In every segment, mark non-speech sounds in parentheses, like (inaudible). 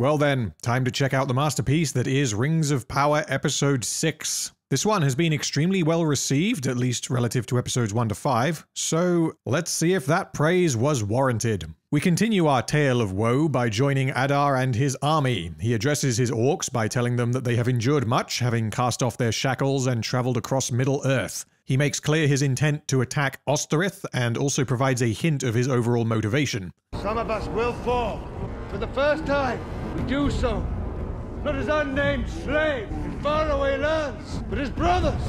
Well then, time to check out the masterpiece that is Rings of Power Episode 6. This one has been extremely well received, at least relative to episodes 1 to 5, so let's see if that praise was warranted. We continue our tale of woe by joining Adar and his army. He addresses his orcs by telling them that they have endured much, having cast off their shackles and traveled across Middle Earth. He makes clear his intent to attack Ostirith and also provides a hint of his overall motivation. Some of us will fall. For the first time, we do so. Not as unnamed slaves in faraway lands, but as brothers.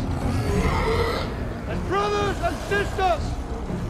As brothers and sisters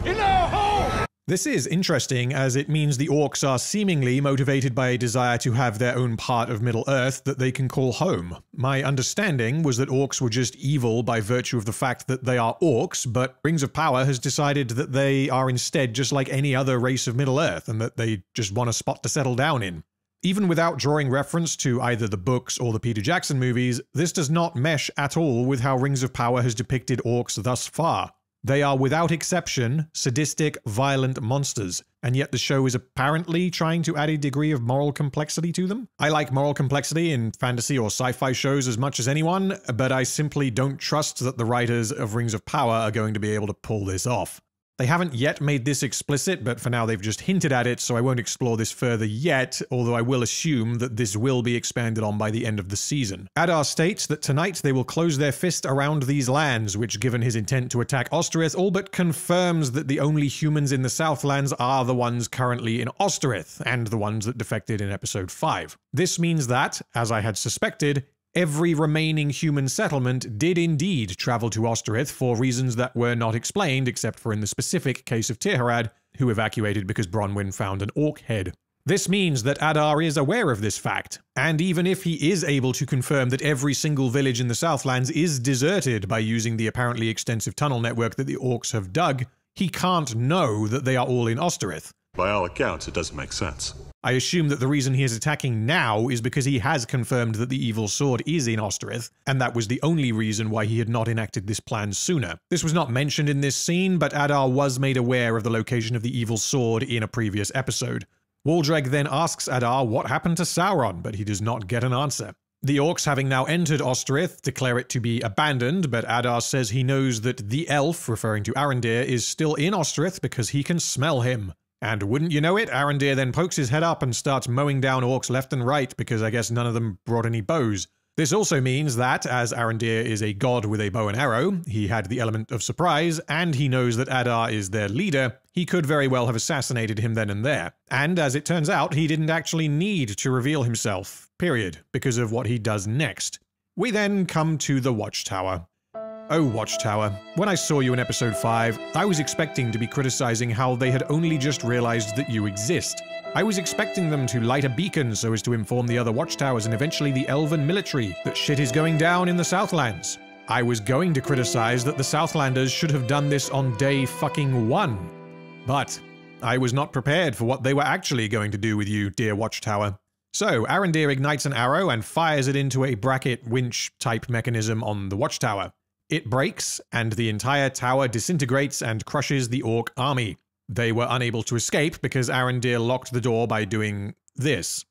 in our home. This is interesting as it means the orcs are seemingly motivated by a desire to have their own part of Middle Earth that they can call home. My understanding was that orcs were just evil by virtue of the fact that they are orcs, but Rings of Power has decided that they are instead just like any other race of Middle Earth and that they just want a spot to settle down in. Even without drawing reference to either the books or the Peter Jackson movies, this does not mesh at all with how Rings of Power has depicted orcs thus far. They are without exception sadistic, violent monsters, and yet the show is apparently trying to add a degree of moral complexity to them. I like moral complexity in fantasy or sci fi shows as much as anyone, but I simply don't trust that the writers of Rings of Power are going to be able to pull this off. They haven't yet made this explicit, but for now they've just hinted at it, so I won't explore this further yet, although I will assume that this will be expanded on by the end of the season. Adar states that tonight they will close their fist around these lands, which, given his intent to attack Ostirith, all but confirms that the only humans in the Southlands are the ones currently in Ostirith, and the ones that defected in episode 5. This means that, as I had suspected, Every remaining human settlement did indeed travel to Ostirith for reasons that were not explained, except for in the specific case of Tirharad, who evacuated because Bronwyn found an orc head. This means that Adar is aware of this fact, and even if he is able to confirm that every single village in the Southlands is deserted by using the apparently extensive tunnel network that the orcs have dug, he can't know that they are all in Ostirith. By all accounts, it doesn't make sense. I assume that the reason he is attacking now is because he has confirmed that the evil sword is in Ostirith, and that was the only reason why he had not enacted this plan sooner. This was not mentioned in this scene, but Adar was made aware of the location of the evil sword in a previous episode. Waldreg then asks Adar what happened to Sauron, but he does not get an answer. The orcs, having now entered Ostirith, declare it to be abandoned, but Adar says he knows that the elf, referring to Arondir, is still in Ostirith because he can smell him. And wouldn't you know it, Arondir then pokes his head up and starts mowing down orcs left and right because I guess none of them brought any bows. This also means that, as Arondir is a god with a bow and arrow, he had the element of surprise, and he knows that Adar is their leader, he could very well have assassinated him then and there. And as it turns out, he didn't actually need to reveal himself, period, because of what he does next. We then come to the Watchtower. Oh, Watchtower, when I saw you in episode 5, I was expecting to be criticizing how they had only just realized that you exist. I was expecting them to light a beacon so as to inform the other Watchtowers and eventually the Elven military that shit is going down in the Southlands. I was going to criticize that the Southlanders should have done this on day fucking one. But I was not prepared for what they were actually going to do with you, dear Watchtower. So, Arondir ignites an arrow and fires it into a bracket winch type mechanism on the Watchtower. It breaks, and the entire tower disintegrates and crushes the orc army. They were unable to escape because Arondir locked the door by doing this.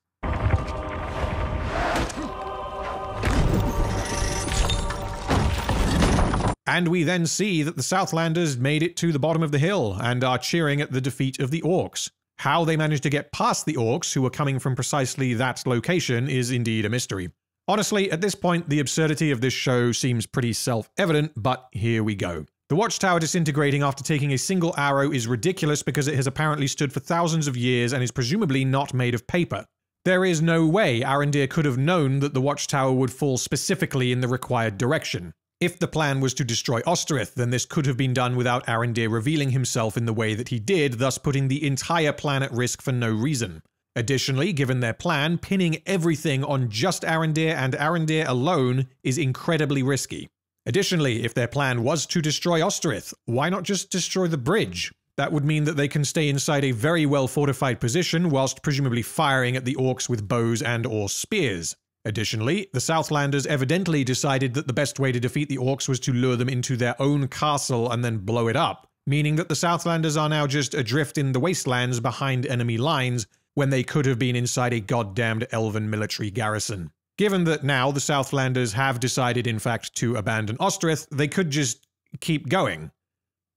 And we then see that the Southlanders made it to the bottom of the hill and are cheering at the defeat of the orcs. How they managed to get past the orcs, who were coming from precisely that location, is indeed a mystery. Honestly, at this point, the absurdity of this show seems pretty self evident, but here we go. The watchtower disintegrating after taking a single arrow is ridiculous because it has apparently stood for thousands of years and is presumably not made of paper. There is no way Arondir could have known that the watchtower would fall specifically in the required direction. If the plan was to destroy Ostirith, then this could have been done without Arondir revealing himself in the way that he did, thus putting the entire plan at risk for no reason. Additionally, given their plan, pinning everything on just Arondir and Arondir alone is incredibly risky. Additionally, if their plan was to destroy Ostirith, why not just destroy the bridge? That would mean that they can stay inside a very well fortified position whilst presumably firing at the orcs with bows and or spears. Additionally, the Southlanders evidently decided that the best way to defeat the orcs was to lure them into their own castle and then blow it up, meaning that the Southlanders are now just adrift in the wastelands behind enemy lines, when they could have been inside a goddamned elven military garrison. Given that now the Southlanders have decided, in fact, to abandon Ostirith, they could just keep going.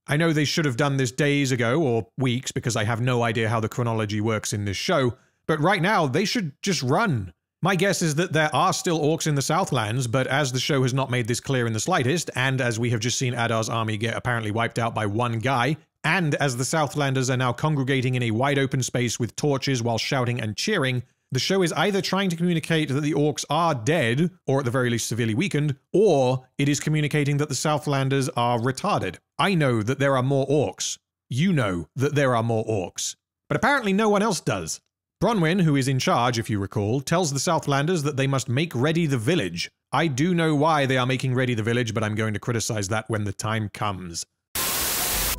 I know they should have done this days ago or weeks because I have no idea how the chronology works in this show, but right now they should just run. My guess is that there are still orcs in the Southlands, but as the show has not made this clear in the slightest, and as we have just seen Adar's army get apparently wiped out by one guy, and as the Southlanders are now congregating in a wide open space with torches while shouting and cheering, the show is either trying to communicate that the orcs are dead, or at the very least severely weakened, or it is communicating that the Southlanders are retarded. I know that there are more orcs. You know that there are more orcs. But apparently no one else does. Bronwyn, who is in charge, if you recall, tells the Southlanders that they must make ready the village. I do know why they are making ready the village, but I'm going to criticize that when the time comes.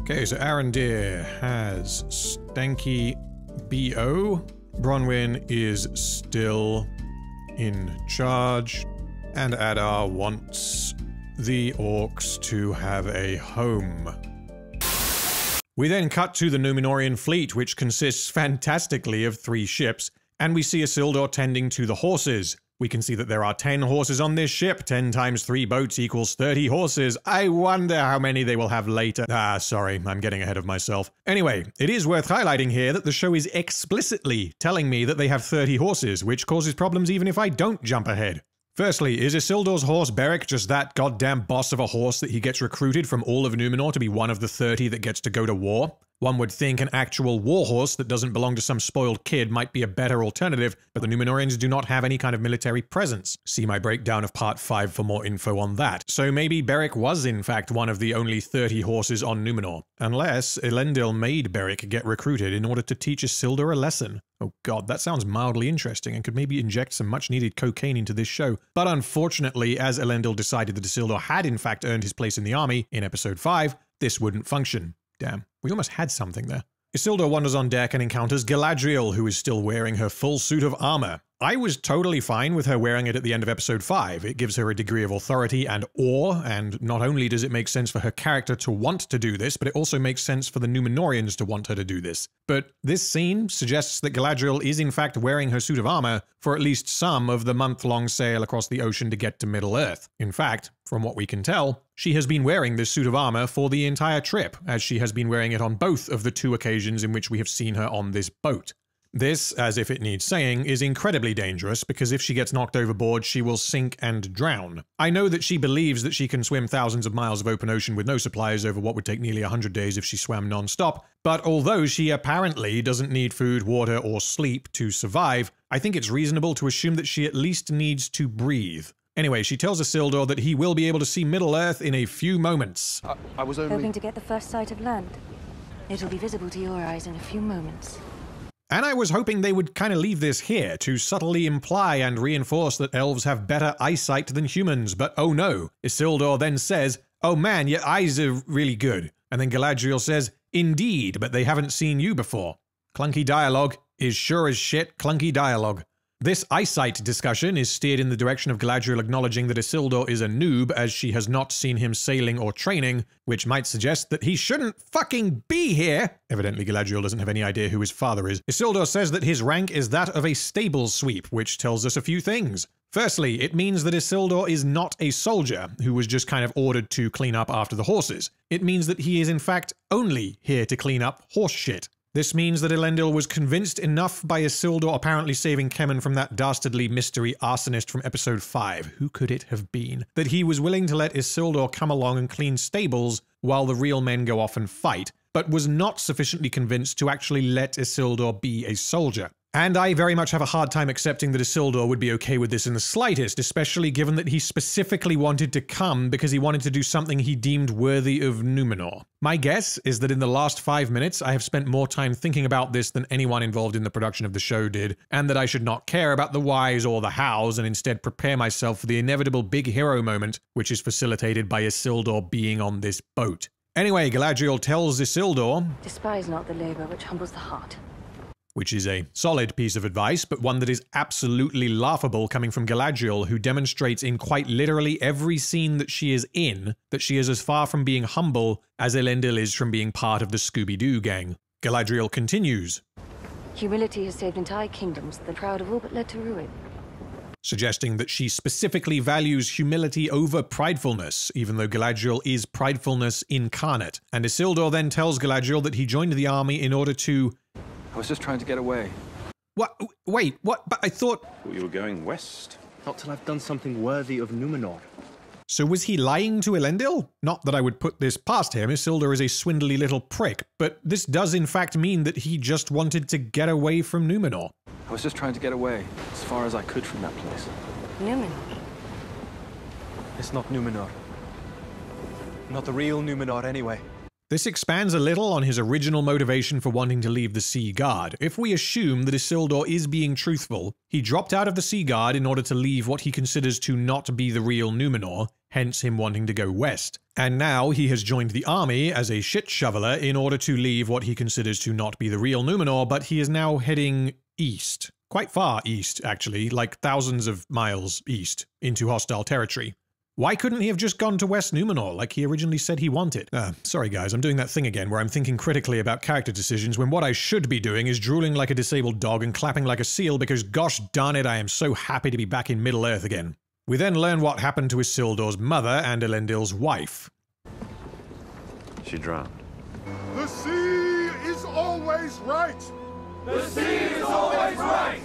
Okay, so Arondir has Stanky BO. Bronwyn is still in charge, and Adar wants the orcs to have a home. We then cut to the Numenorian fleet, which consists fantastically of three ships, and we see Isildur tending to the horses. We can see that there are 10 horses on this ship. 10 times 3 boats equals 30 horses. I wonder how many they will have later. Ah, sorry, I'm getting ahead of myself. Anyway, it is worth highlighting here that the show is explicitly telling me that they have 30 horses, which causes problems even if I don't jump ahead. Firstly, is Isildur's horse Berek just that goddamn boss of a horse that he gets recruited from all of Numenor to be one of the 30 that gets to go to war? One would think an actual warhorse that doesn't belong to some spoiled kid might be a better alternative, but the Numenorians do not have any kind of military presence. See my breakdown of part 5 for more info on that. So maybe Berek was in fact one of the only 30 horses on Numenor. Unless Elendil made Berek get recruited in order to teach Isildur a lesson. Oh god, that sounds mildly interesting and could maybe inject some much needed cocaine into this show. But unfortunately, as Elendil decided that Isildur had in fact earned his place in the army in episode 5, this wouldn't function. Damn, we almost had something there. Isildur wanders on deck and encounters Galadriel, who is still wearing her full suit of armor. I was totally fine with her wearing it at the end of episode 5. It gives her a degree of authority and awe, and not only does it make sense for her character to want to do this, but it also makes sense for the Numenorians to want her to do this. But this scene suggests that Galadriel is in fact wearing her suit of armor for at least some of the month-long sail across the ocean to get to Middle-earth. In fact, from what we can tell, she has been wearing this suit of armor for the entire trip, as she has been wearing it on both of the two occasions in which we have seen her on this boat. This, as if it needs saying, is incredibly dangerous because if she gets knocked overboard, she will sink and drown. I know that she believes that she can swim thousands of miles of open ocean with no supplies over what would take nearly 100 days if she swam non-stop, but although she apparently doesn't need food, water, or sleep to survive, I think it's reasonable to assume that she at least needs to breathe. Anyway, she tells Isildur that he will be able to see Middle-earth in a few moments. I, I was only... Hoping to get the first sight of land. It'll be visible to your eyes in a few moments. And I was hoping they would kind of leave this here to subtly imply and reinforce that elves have better eyesight than humans, but oh no. Isildur then says, Oh man, your eyes are really good. And then Galadriel says, Indeed, but they haven't seen you before. Clunky dialogue is sure as shit clunky dialogue. This eyesight discussion is steered in the direction of Galadriel acknowledging that Isildur is a noob as she has not seen him sailing or training, which might suggest that he shouldn't fucking be here. Evidently, Galadriel doesn't have any idea who his father is. Isildur says that his rank is that of a stable sweep, which tells us a few things. Firstly, it means that Isildur is not a soldier who was just kind of ordered to clean up after the horses. It means that he is in fact only here to clean up horse shit. This means that Elendil was convinced enough by Isildur apparently saving Kemen from that dastardly mystery arsonist from episode 5, who could it have been, that he was willing to let Isildur come along and clean stables while the real men go off and fight, but was not sufficiently convinced to actually let Isildur be a soldier. And I very much have a hard time accepting that Isildur would be okay with this in the slightest, especially given that he specifically wanted to come because he wanted to do something he deemed worthy of Numenor. My guess is that in the last five minutes, I have spent more time thinking about this than anyone involved in the production of the show did, and that I should not care about the whys or the hows and instead prepare myself for the inevitable big hero moment, which is facilitated by Isildur being on this boat. Anyway, Galadriel tells Isildur, Despise not the labor which humbles the heart which is a solid piece of advice, but one that is absolutely laughable coming from Galadriel, who demonstrates in quite literally every scene that she is in that she is as far from being humble as Elendil is from being part of the Scooby Doo gang. Galadriel continues Humility has saved entire kingdoms, the proud have all but led to ruin. Suggesting that she specifically values humility over pridefulness, even though Galadriel is pridefulness incarnate. And Isildur then tells Galadriel that he joined the army in order to. I was just trying to get away. What? Wait, what? But I thought. Thought you were going west. Not till I've done something worthy of Numenor. So was he lying to Elendil? Not that I would put this past him, Isildur is a swindly little prick, but this does in fact mean that he just wanted to get away from Numenor. I was just trying to get away, as far as I could from that place. Numenor. It's not Numenor. Not the real Numenor, anyway. This expands a little on his original motivation for wanting to leave the Sea Guard. If we assume that Isildur is being truthful, he dropped out of the Sea Guard in order to leave what he considers to not be the real Numenor, hence him wanting to go west. And now he has joined the army as a shit shoveler in order to leave what he considers to not be the real Numenor, but he is now heading east. Quite far east, actually, like thousands of miles east, into hostile territory. Why couldn't he have just gone to West Numenor like he originally said he wanted? Ah, sorry guys, I'm doing that thing again where I'm thinking critically about character decisions when what I should be doing is drooling like a disabled dog and clapping like a seal because gosh darn it, I am so happy to be back in Middle Earth again. We then learn what happened to Isildur's mother and Elendil's wife. She drowned. The sea is always right. The sea is always right!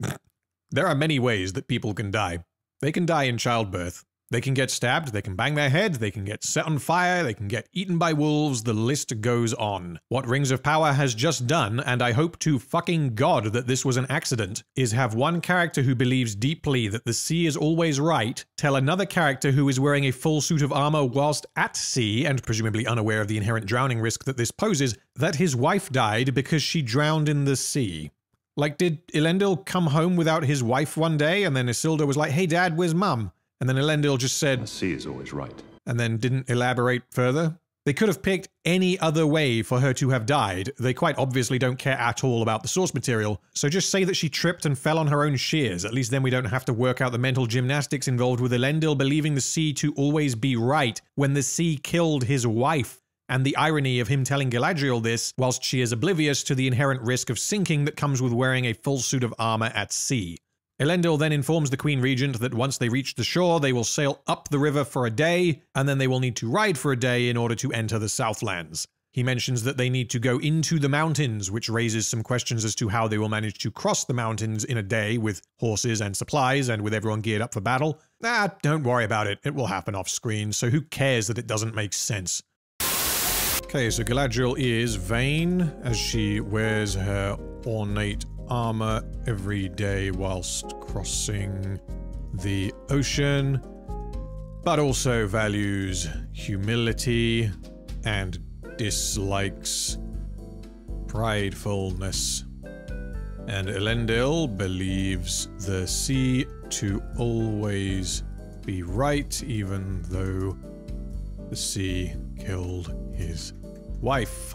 (laughs) there are many ways that people can die. They can die in childbirth. They can get stabbed, they can bang their head, they can get set on fire, they can get eaten by wolves, the list goes on. What Rings of Power has just done, and I hope to fucking God that this was an accident, is have one character who believes deeply that the sea is always right tell another character who is wearing a full suit of armor whilst at sea, and presumably unaware of the inherent drowning risk that this poses, that his wife died because she drowned in the sea. Like, did Elendil come home without his wife one day, and then Isildur was like, hey dad, where's mum? And then Elendil just The said, sea is always right. and then didn't elaborate further. They could have picked any other way for her to have died. They quite obviously don't care at all about the source material, so just say that she tripped and fell on her own shears. At least then we don't have to work out the mental gymnastics involved with Elendil believing the sea to always be right when the sea killed his wife. And the irony of him telling Galadriel this whilst she is oblivious to the inherent risk of sinking that comes with wearing a full suit of armor at sea. Elendil then informs the Queen Regent that once they reach the shore, they will sail up the river for a day, and then they will need to ride for a day in order to enter the Southlands. He mentions that they need to go into the mountains, which raises some questions as to how they will manage to cross the mountains in a day with horses and supplies and with everyone geared up for battle. Ah, don't worry about it. It will happen off screen, so who cares that it doesn't make sense? Okay, so Galadriel is vain as she wears her ornate armor every day whilst crossing the ocean, but also values humility and dislikes pridefulness. And Elendil believes the sea to always be right, even though the sea killed his wife.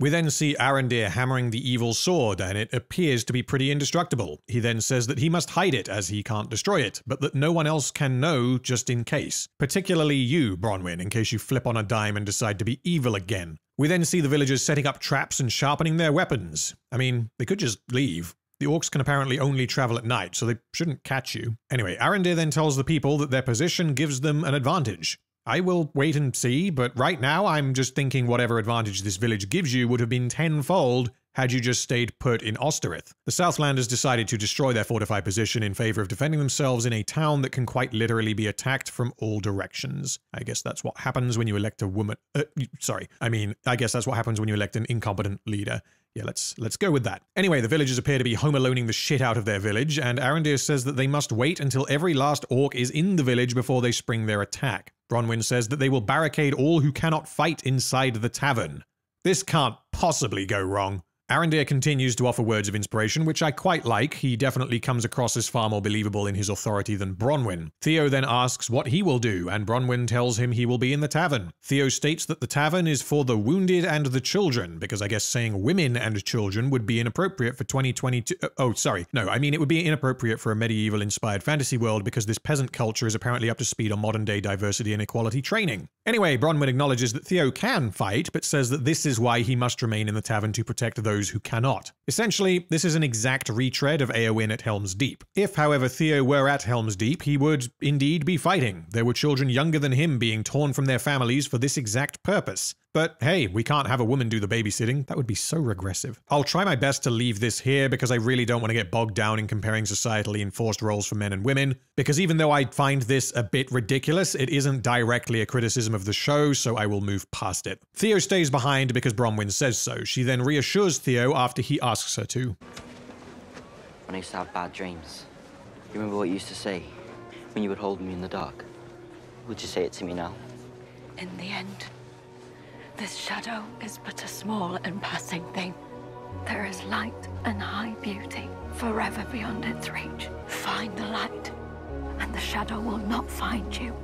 We then see Arondir hammering the evil sword, and it appears to be pretty indestructible. He then says that he must hide it as he can't destroy it, but that no one else can know just in case. Particularly you, Bronwyn, in case you flip on a dime and decide to be evil again. We then see the villagers setting up traps and sharpening their weapons. I mean, they could just leave. The orcs can apparently only travel at night, so they shouldn't catch you. Anyway, Arondir then tells the people that their position gives them an advantage. I will wait and see, but right now I'm just thinking whatever advantage this village gives you would have been tenfold had you just stayed put in Ostirith. The Southlanders decided to destroy their fortified position in favor of defending themselves in a town that can quite literally be attacked from all directions. I guess that's what happens when you elect a woman. Uh, sorry, I mean, I guess that's what happens when you elect an incompetent leader. Yeah, let's let's go with that. Anyway, the villagers appear to be home aloning the shit out of their village, and Arondir says that they must wait until every last orc is in the village before they spring their attack. Bronwyn says that they will barricade all who cannot fight inside the tavern. This can't possibly go wrong. Arondir continues to offer words of inspiration, which I quite like. He definitely comes across as far more believable in his authority than Bronwyn. Theo then asks what he will do, and Bronwyn tells him he will be in the tavern. Theo states that the tavern is for the wounded and the children, because I guess saying women and children would be inappropriate for 2022. uh, Oh, sorry. No, I mean it would be inappropriate for a medieval inspired fantasy world because this peasant culture is apparently up to speed on modern day diversity and equality training. Anyway, Bronwyn acknowledges that Theo can fight, but says that this is why he must remain in the tavern to protect those those who cannot. Essentially, this is an exact retread of Eowyn at Helm's Deep. If, however, Theo were at Helm's Deep, he would indeed be fighting. There were children younger than him being torn from their families for this exact purpose. But hey, we can't have a woman do the babysitting. That would be so regressive. I'll try my best to leave this here because I really don't want to get bogged down in comparing societally enforced roles for men and women. Because even though I find this a bit ridiculous, it isn't directly a criticism of the show, so I will move past it. Theo stays behind because Bronwyn says so. She then reassures Theo after he asks her to. When I used to have bad dreams, you remember what you used to say when you would hold me in the dark? Would you say it to me now? In the end, this shadow is but a small and passing thing. There is light and high beauty forever beyond its reach. Find the light, and the shadow will not find you.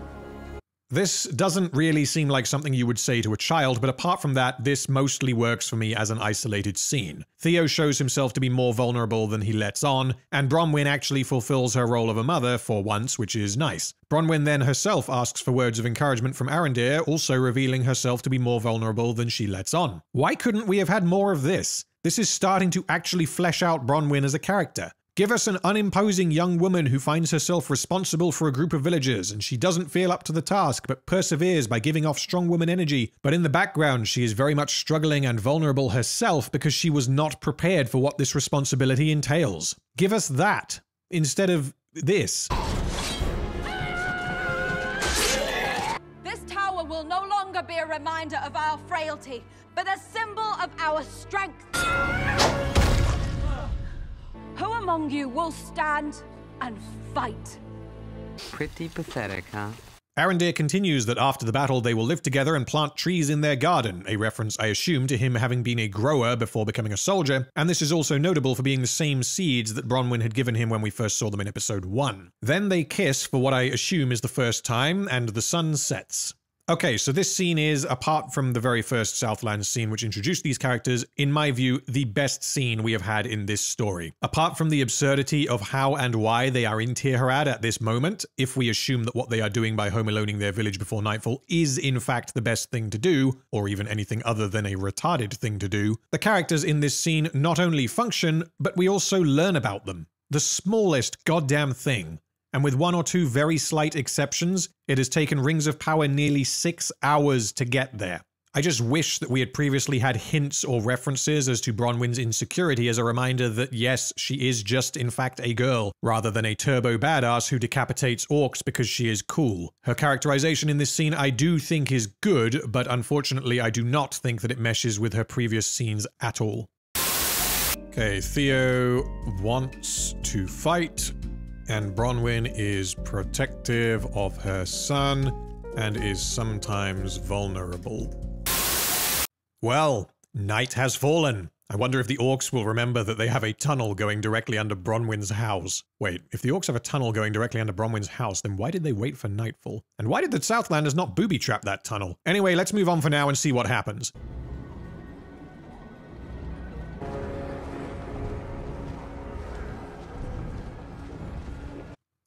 This doesn't really seem like something you would say to a child, but apart from that, this mostly works for me as an isolated scene. Theo shows himself to be more vulnerable than he lets on, and Bronwyn actually fulfills her role of a mother for once, which is nice. Bronwyn then herself asks for words of encouragement from Arondir, also revealing herself to be more vulnerable than she lets on. Why couldn't we have had more of this? This is starting to actually flesh out Bronwyn as a character. Give us an unimposing young woman who finds herself responsible for a group of villagers, and she doesn't feel up to the task but perseveres by giving off strong woman energy. But in the background, she is very much struggling and vulnerable herself because she was not prepared for what this responsibility entails. Give us that instead of this. This tower will no longer be a reminder of our frailty, but a symbol of our strength. Who among you will stand and fight? Pretty pathetic, huh? Arondir continues that after the battle they will live together and plant trees in their garden, a reference I assume to him having been a grower before becoming a soldier, and this is also notable for being the same seeds that Bronwyn had given him when we first saw them in episode 1. Then they kiss for what I assume is the first time, and the sun sets. Okay, so this scene is, apart from the very first Southlands scene which introduced these characters, in my view, the best scene we have had in this story. Apart from the absurdity of how and why they are in Tirharad at this moment, if we assume that what they are doing by home aloning their village before nightfall is in fact the best thing to do, or even anything other than a retarded thing to do, the characters in this scene not only function, but we also learn about them. The smallest goddamn thing and with one or two very slight exceptions, it has taken Rings of Power nearly six hours to get there. I just wish that we had previously had hints or references as to Bronwyn's insecurity as a reminder that yes, she is just in fact a girl, rather than a turbo badass who decapitates orcs because she is cool. Her characterization in this scene I do think is good, but unfortunately I do not think that it meshes with her previous scenes at all. Okay, Theo wants to fight, and Bronwyn is protective of her son and is sometimes vulnerable. Well, night has fallen. I wonder if the orcs will remember that they have a tunnel going directly under Bronwyn's house. Wait, if the orcs have a tunnel going directly under Bronwyn's house, then why did they wait for nightfall? And why did the Southlanders not booby-trap that tunnel? Anyway, let's move on for now and see what happens.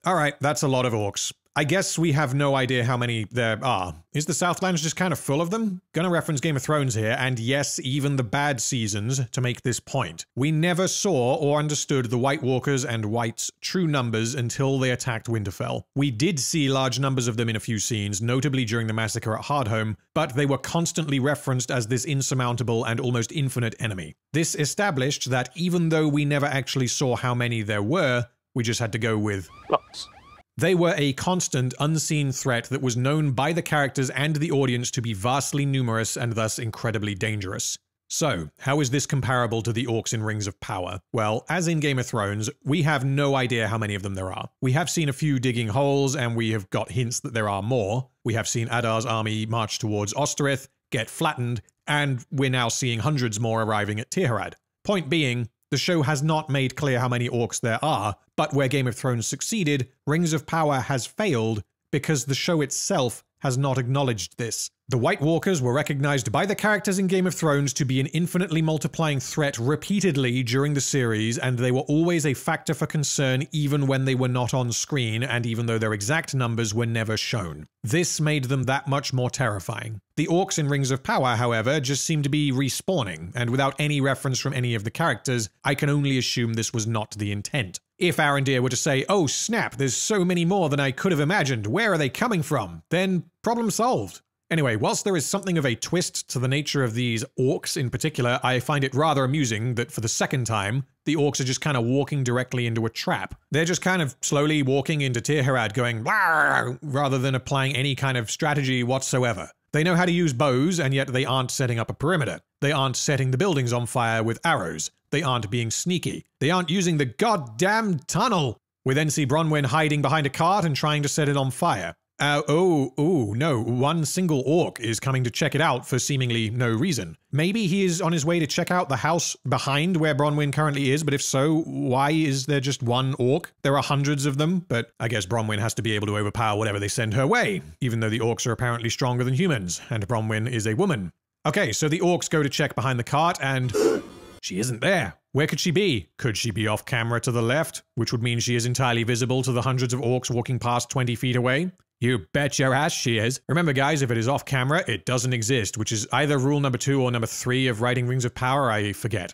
All right, that's a lot of orcs. I guess we have no idea how many there are. Is the Southlands just kind of full of them? Gonna reference Game of Thrones here, and yes, even the bad seasons, to make this point. We never saw or understood the White Walkers and Whites' true numbers until they attacked Winterfell. We did see large numbers of them in a few scenes, notably during the massacre at Hardhome, but they were constantly referenced as this insurmountable and almost infinite enemy. This established that even though we never actually saw how many there were, we just had to go with Lots. they were a constant, unseen threat that was known by the characters and the audience to be vastly numerous and thus incredibly dangerous. So, how is this comparable to the orcs in Rings of Power? Well, as in Game of Thrones, we have no idea how many of them there are. We have seen a few digging holes, and we have got hints that there are more. We have seen Adar's army march towards Ostirith, get flattened, and we're now seeing hundreds more arriving at Tirharad. Point being, the show has not made clear how many orcs there are, but where Game of Thrones succeeded, Rings of Power has failed because the show itself has not acknowledged this. The White Walkers were recognized by the characters in Game of Thrones to be an infinitely multiplying threat repeatedly during the series, and they were always a factor for concern even when they were not on screen, and even though their exact numbers were never shown. This made them that much more terrifying. The orcs in Rings of Power, however, just seem to be respawning, and without any reference from any of the characters, I can only assume this was not the intent. If Arondir were to say, oh snap, there's so many more than I could have imagined, where are they coming from? Then problem solved. Anyway, whilst there is something of a twist to the nature of these orcs in particular, I find it rather amusing that for the second time, the orcs are just kind of walking directly into a trap. They're just kind of slowly walking into Tirharad going, rather than applying any kind of strategy whatsoever. They know how to use bows, and yet they aren't setting up a perimeter. They aren't setting the buildings on fire with arrows. They aren't being sneaky. They aren't using the goddamn tunnel. With NC Bronwyn hiding behind a cart and trying to set it on fire. Uh, oh, oh, no, one single orc is coming to check it out for seemingly no reason. Maybe he is on his way to check out the house behind where Bronwyn currently is, but if so, why is there just one orc? There are hundreds of them, but I guess Bronwyn has to be able to overpower whatever they send her way, even though the orcs are apparently stronger than humans, and Bronwyn is a woman. Okay, so the orcs go to check behind the cart, and (gasps) she isn't there. Where could she be? Could she be off camera to the left, which would mean she is entirely visible to the hundreds of orcs walking past 20 feet away? You bet your ass she is. Remember, guys, if it is off camera, it doesn't exist, which is either rule number two or number three of writing Rings of Power, I forget.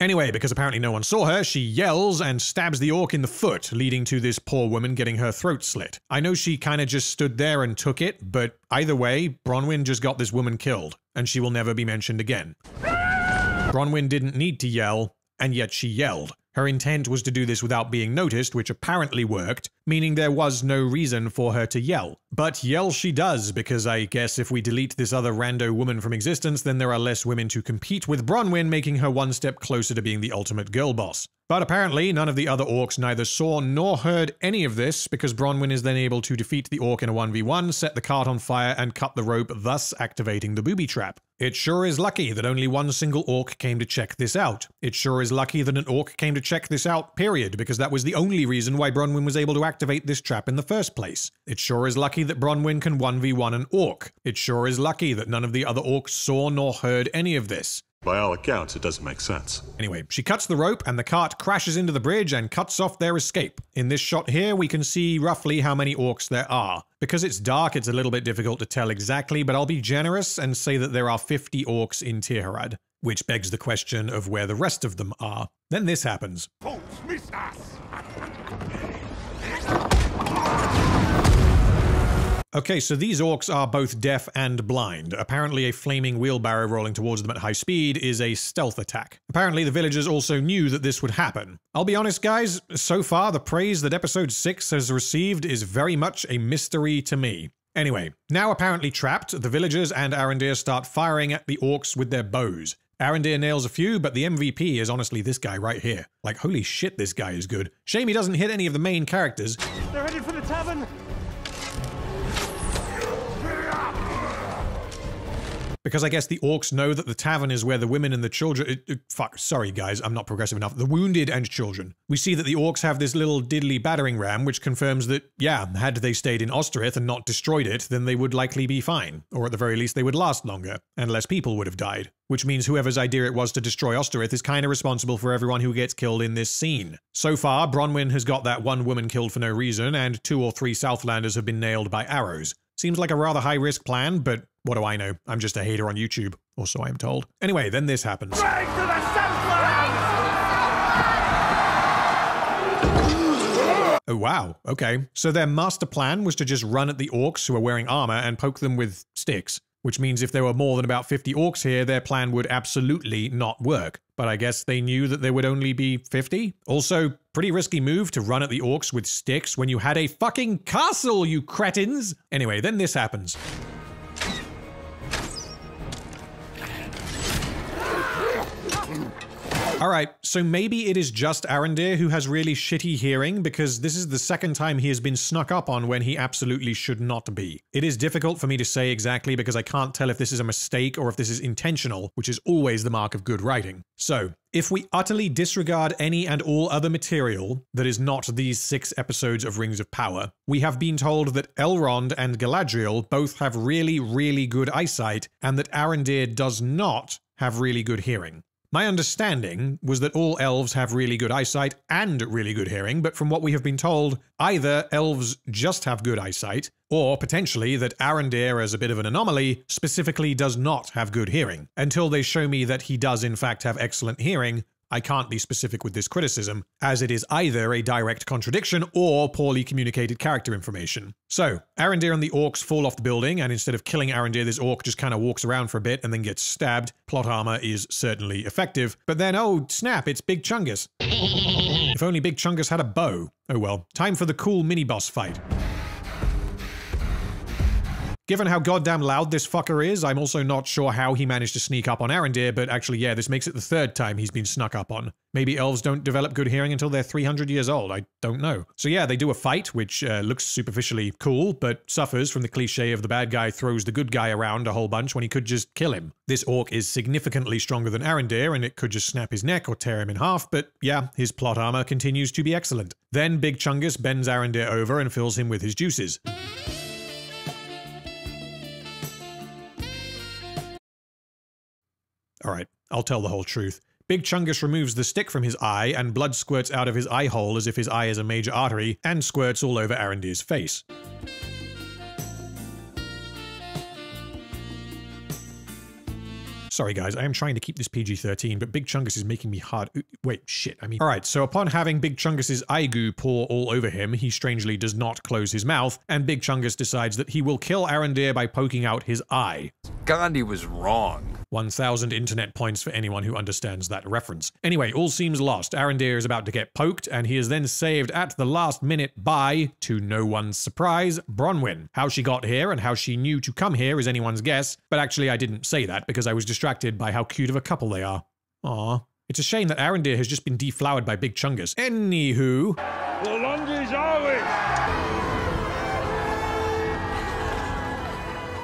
Anyway, because apparently no one saw her, she yells and stabs the orc in the foot, leading to this poor woman getting her throat slit. I know she kinda just stood there and took it, but either way, Bronwyn just got this woman killed, and she will never be mentioned again. Bronwyn didn't need to yell, and yet she yelled. Her intent was to do this without being noticed, which apparently worked, meaning there was no reason for her to yell. But yell she does, because I guess if we delete this other rando woman from existence, then there are less women to compete with Bronwyn, making her one step closer to being the ultimate girl boss. But apparently, none of the other orcs neither saw nor heard any of this, because Bronwyn is then able to defeat the orc in a 1v1, set the cart on fire, and cut the rope, thus activating the booby trap. It sure is lucky that only one single orc came to check this out. It sure is lucky that an orc came to check this out, period, because that was the only reason why Bronwyn was able to activate this trap in the first place. It sure is lucky that Bronwyn can 1v1 an orc. It sure is lucky that none of the other orcs saw nor heard any of this. By all accounts, it doesn't make sense. Anyway, she cuts the rope and the cart crashes into the bridge and cuts off their escape. In this shot here, we can see roughly how many orcs there are. Because it's dark, it's a little bit difficult to tell exactly, but I'll be generous and say that there are 50 orcs in Tirharad. Which begs the question of where the rest of them are. Then this happens. Okay, so these orcs are both deaf and blind. Apparently, a flaming wheelbarrow rolling towards them at high speed is a stealth attack. Apparently, the villagers also knew that this would happen. I'll be honest, guys, so far, the praise that episode 6 has received is very much a mystery to me. Anyway, now apparently trapped, the villagers and Arondir start firing at the orcs with their bows. Arondir nails a few, but the MVP is honestly this guy right here. Like, holy shit, this guy is good. Shame he doesn't hit any of the main characters. They're headed for the tavern! Because I guess the orcs know that the tavern is where the women and the children. It, it, fuck, sorry guys, I'm not progressive enough. The wounded and children. We see that the orcs have this little diddly battering ram, which confirms that, yeah, had they stayed in Ostirith and not destroyed it, then they would likely be fine. Or at the very least, they would last longer, and less people would have died. Which means whoever's idea it was to destroy Ostirith is kind of responsible for everyone who gets killed in this scene. So far, Bronwyn has got that one woman killed for no reason, and two or three Southlanders have been nailed by arrows. Seems like a rather high risk plan, but what do I know? I'm just a hater on YouTube, or so I am told. Anyway, then this happens. Oh wow, okay. So their master plan was to just run at the orcs who are wearing armor and poke them with sticks. Which means if there were more than about 50 orcs here, their plan would absolutely not work. But I guess they knew that there would only be 50? Also, pretty risky move to run at the orcs with sticks when you had a fucking castle, you cretins! Anyway, then this happens. All right, so maybe it is just Arondir who has really shitty hearing because this is the second time he has been snuck up on when he absolutely should not be. It is difficult for me to say exactly because I can't tell if this is a mistake or if this is intentional, which is always the mark of good writing. So, if we utterly disregard any and all other material that is not these six episodes of Rings of Power, we have been told that Elrond and Galadriel both have really, really good eyesight, and that Arondir does not have really good hearing. My understanding was that all elves have really good eyesight and really good hearing, but from what we have been told, either elves just have good eyesight, or potentially that Arondir, as a bit of an anomaly, specifically does not have good hearing. Until they show me that he does in fact have excellent hearing, I can't be specific with this criticism, as it is either a direct contradiction or poorly communicated character information. So, Arondir and the orcs fall off the building, and instead of killing Arondir, this orc just kind of walks around for a bit and then gets stabbed. Plot armor is certainly effective, but then, oh snap, it's Big Chungus. (laughs) if only Big Chungus had a bow. Oh well, time for the cool mini boss fight. Given how goddamn loud this fucker is, I'm also not sure how he managed to sneak up on Arondir, but actually, yeah, this makes it the third time he's been snuck up on. Maybe elves don't develop good hearing until they're 300 years old, I don't know. So yeah, they do a fight, which uh, looks superficially cool, but suffers from the cliche of the bad guy throws the good guy around a whole bunch when he could just kill him. This orc is significantly stronger than Arondir, and it could just snap his neck or tear him in half, but yeah, his plot armor continues to be excellent. Then Big Chungus bends Arondir over and fills him with his juices. All right, I'll tell the whole truth. Big Chungus removes the stick from his eye, and blood squirts out of his eye hole as if his eye is a major artery, and squirts all over Arondir's face. Sorry guys, I am trying to keep this PG-13, but Big Chungus is making me hard- wait, shit, I mean- Alright, so upon having Big Chungus's eye goo pour all over him, he strangely does not close his mouth, and Big Chungus decides that he will kill Arondir by poking out his eye. Gandhi was wrong. 1000 internet points for anyone who understands that reference. Anyway, all seems lost. Arondir is about to get poked, and he is then saved at the last minute by, to no one's surprise, Bronwyn. How she got here and how she knew to come here is anyone's guess, but actually I didn't say that because I was distracted by how cute of a couple they are. Aw. It's a shame that Arondir has just been deflowered by Big Chungus. Anywho...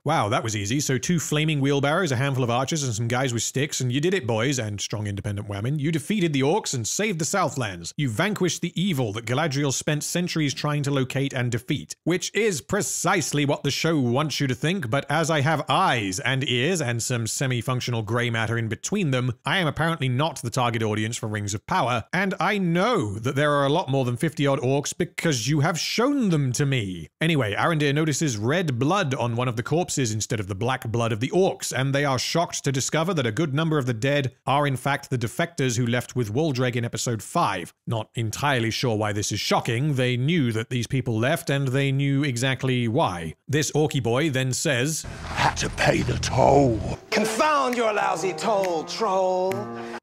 Wow, that was easy. So two flaming wheelbarrows, a handful of archers, and some guys with sticks, and you did it, boys, and strong independent women. You defeated the orcs and saved the Southlands. You vanquished the evil that Galadriel spent centuries trying to locate and defeat, which is precisely what the show wants you to think, but as I have eyes and ears and some semi-functional grey matter in between them, I am apparently not the target audience for Rings of Power, and I know that there are a lot more than 50-odd orcs because you have shown them to me. Anyway, Arondir notices red blood on one of the corpses corpses instead of the black blood of the orcs, and they are shocked to discover that a good number of the dead are in fact the defectors who left with Waldreg in episode 5. Not entirely sure why this is shocking, they knew that these people left and they knew exactly why. This orky boy then says, Had to pay the toll. Confound your lousy toll, troll.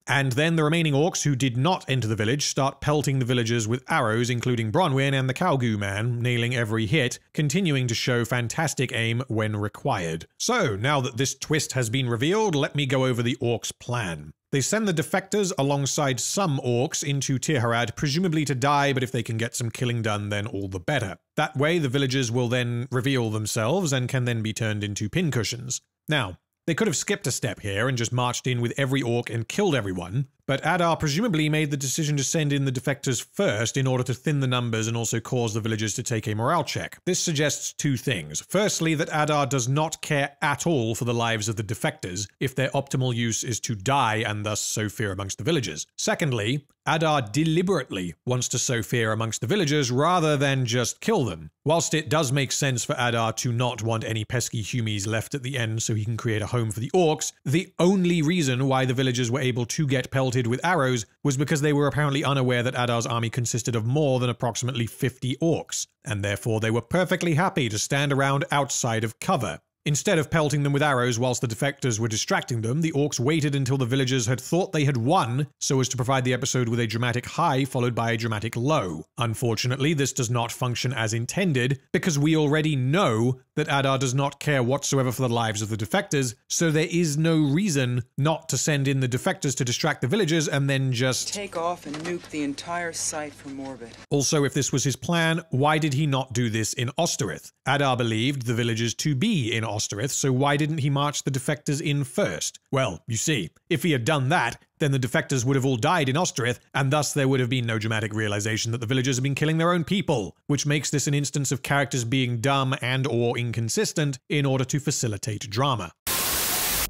And then the remaining orcs who did not enter the village start pelting the villagers with arrows, including Bronwyn and the Cowgoo Man, nailing every hit, continuing to show fantastic aim when required. So, now that this twist has been revealed, let me go over the orcs' plan. They send the defectors alongside some orcs into Tirharad, presumably to die, but if they can get some killing done, then all the better. That way, the villagers will then reveal themselves and can then be turned into pincushions. Now, they could have skipped a step here and just marched in with every orc and killed everyone, but Adar presumably made the decision to send in the defectors first in order to thin the numbers and also cause the villagers to take a morale check. This suggests two things. Firstly, that Adar does not care at all for the lives of the defectors if their optimal use is to die and thus sow fear amongst the villagers. Secondly, Adar deliberately wants to sow fear amongst the villagers rather than just kill them. Whilst it does make sense for Adar to not want any pesky humies left at the end so he can create a home for the orcs, the only reason why the villagers were able to get pelted with arrows was because they were apparently unaware that Adar's army consisted of more than approximately 50 orcs, and therefore they were perfectly happy to stand around outside of cover. Instead of pelting them with arrows whilst the defectors were distracting them, the orcs waited until the villagers had thought they had won, so as to provide the episode with a dramatic high followed by a dramatic low. Unfortunately, this does not function as intended, because we already know that Adar does not care whatsoever for the lives of the defectors, so there is no reason not to send in the defectors to distract the villagers and then just take off and nuke the entire site from orbit. Also, if this was his plan, why did he not do this in Ostirith? Adar believed the villagers to be in So why didn't he march the defectors in first? Well, you see, if he had done that, then the defectors would have all died in Ostirith, and thus there would have been no dramatic realization that the villagers have been killing their own people, which makes this an instance of characters being dumb and or inconsistent in order to facilitate drama.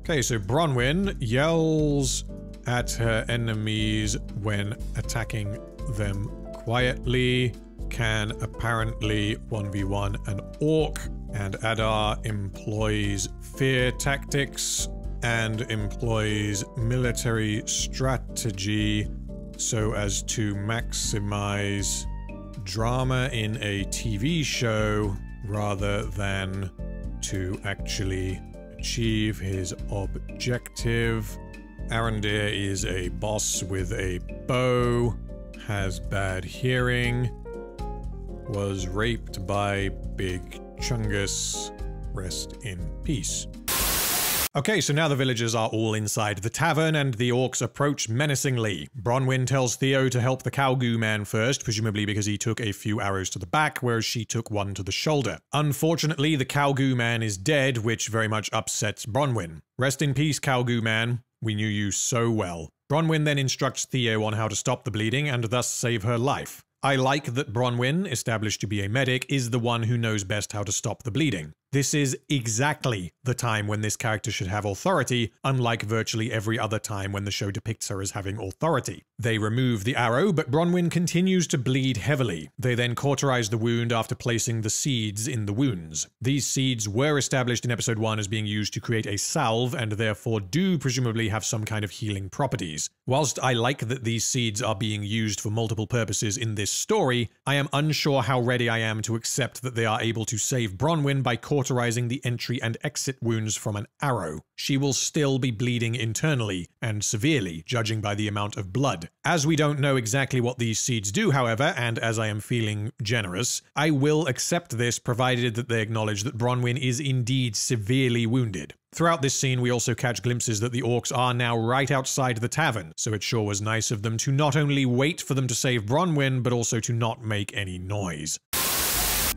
Okay, so Bronwyn yells at her enemies when attacking them quietly, can apparently 1v1 an orc, and Adar employs fear tactics and employs military strategy so as to maximize drama in a TV show rather than to actually achieve his objective. Arondir is a boss with a bow, has bad hearing, was raped by Big Chungus. Rest in peace. Okay, so now the villagers are all inside the tavern and the orcs approach menacingly. Bronwyn tells Theo to help the Cowgoo man first, presumably because he took a few arrows to the back, whereas she took one to the shoulder. Unfortunately, the Cowgoo man is dead, which very much upsets Bronwyn. Rest in peace, Cowgoo man. We knew you so well. Bronwyn then instructs Theo on how to stop the bleeding and thus save her life. I like that Bronwyn, established to be a medic, is the one who knows best how to stop the bleeding. This is exactly the time when this character should have authority, unlike virtually every other time when the show depicts her as having authority. They remove the arrow, but Bronwyn continues to bleed heavily. They then cauterize the wound after placing the seeds in the wounds. These seeds were established in episode 1 as being used to create a salve and therefore do presumably have some kind of healing properties. Whilst I like that these seeds are being used for multiple purposes in this story, I am unsure how ready I am to accept that they are able to save Bronwyn by cauterizing the entry and exit wounds from an arrow. She will still be bleeding internally, and severely, judging by the amount of blood. As we don't know exactly what these seeds do, however, and as I am feeling generous, I will accept this provided that they acknowledge that Bronwyn is indeed severely wounded. Throughout this scene, we also catch glimpses that the orcs are now right outside the tavern, so it sure was nice of them to not only wait for them to save Bronwyn, but also to not make any noise.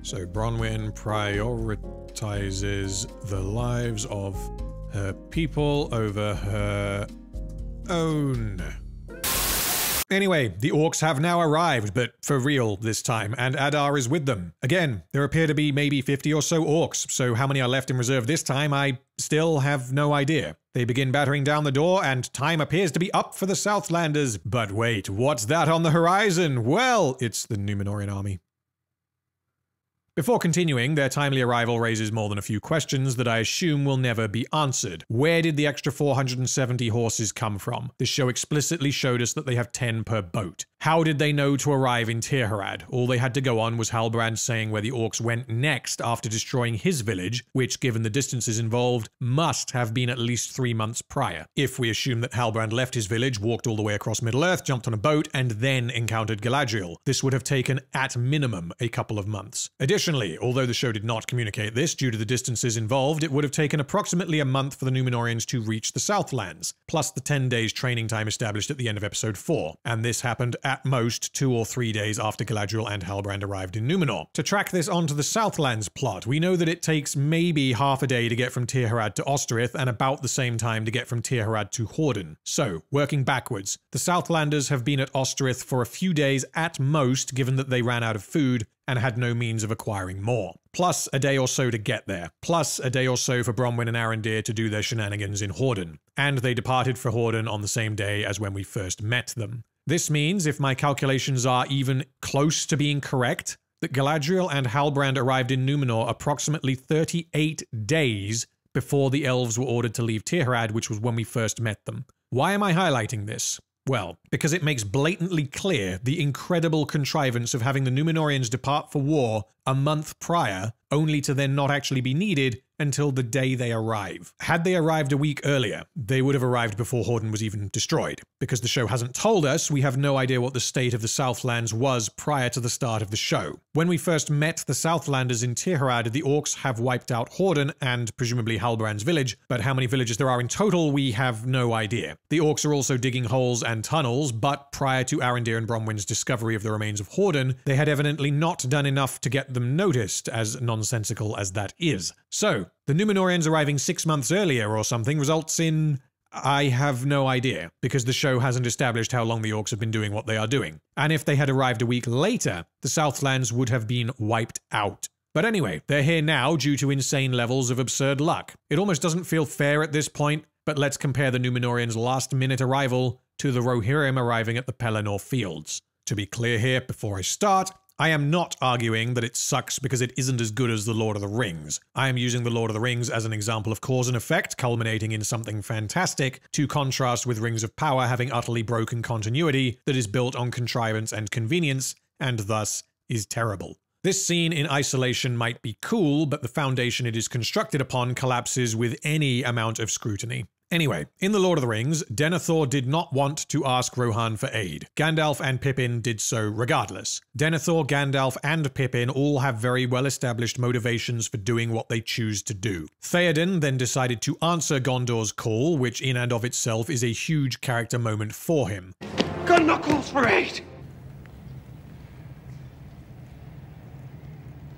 So Bronwyn prioritizes the lives of her people over her own. Anyway, the orcs have now arrived, but for real this time, and Adar is with them. Again, there appear to be maybe 50 or so orcs, so how many are left in reserve this time, I still have no idea. They begin battering down the door, and time appears to be up for the Southlanders. But wait, what's that on the horizon? Well, it's the Numenorian army. Before continuing, their timely arrival raises more than a few questions that I assume will never be answered. Where did the extra 470 horses come from? This show explicitly showed us that they have 10 per boat. How did they know to arrive in Tirharad? All they had to go on was Halbrand saying where the orcs went next after destroying his village, which, given the distances involved, must have been at least three months prior. If we assume that Halbrand left his village, walked all the way across Middle-earth, jumped on a boat, and then encountered Galadriel, this would have taken, at minimum, a couple of months. Additionally, although the show did not communicate this due to the distances involved, it would have taken approximately a month for the Numenorians to reach the Southlands, plus the 10 days training time established at the end of episode 4, and this happened at most two or three days after Galadriel and Halbrand arrived in Numenor. To track this onto the Southlands plot, we know that it takes maybe half a day to get from Tirharad to Ostirith and about the same time to get from Tirharad to Hordern. So, working backwards, the Southlanders have been at Ostirith for a few days at most, given that they ran out of food and had no means of acquiring more. Plus a day or so to get there. Plus a day or so for Bronwyn and Arondir to do their shenanigans in Hordern. And they departed for Hordern on the same day as when we first met them. This means, if my calculations are even close to being correct, that Galadriel and Halbrand arrived in Numenor approximately 38 days before the elves were ordered to leave Tirharad, which was when we first met them. Why am I highlighting this? Well, because it makes blatantly clear the incredible contrivance of having the Numenorians depart for war a month prior, only to then not actually be needed until the day they arrive. Had they arrived a week earlier, they would have arrived before Hordern was even destroyed. Because the show hasn't told us, we have no idea what the state of the Southlands was prior to the start of the show. When we first met the Southlanders in Tirharad, the orcs have wiped out Hordern and presumably Halbrand's village, but how many villages there are in total, we have no idea. The orcs are also digging holes and tunnels, but prior to Arondir and Bronwyn's discovery of the remains of Horden, they had evidently not done enough to get them noticed, as nonsensical as that is. So, the Numenorians arriving six months earlier or something results in. I have no idea, because the show hasn't established how long the orcs have been doing what they are doing. And if they had arrived a week later, the Southlands would have been wiped out. But anyway, they're here now due to insane levels of absurd luck. It almost doesn't feel fair at this point, but let's compare the Numenorians' last minute arrival to the Rohirrim arriving at the Pelennor Fields. To be clear here before I start, I am not arguing that it sucks because it isn't as good as The Lord of the Rings. I am using The Lord of the Rings as an example of cause and effect, culminating in something fantastic, to contrast with Rings of Power having utterly broken continuity that is built on contrivance and convenience, and thus is terrible. This scene in isolation might be cool, but the foundation it is constructed upon collapses with any amount of scrutiny. Anyway, in The Lord of the Rings, Denethor did not want to ask Rohan for aid. Gandalf and Pippin did so regardless. Denethor, Gandalf, and Pippin all have very well established motivations for doing what they choose to do. Theoden then decided to answer Gondor's call, which in and of itself is a huge character moment for him. Gondor calls for aid!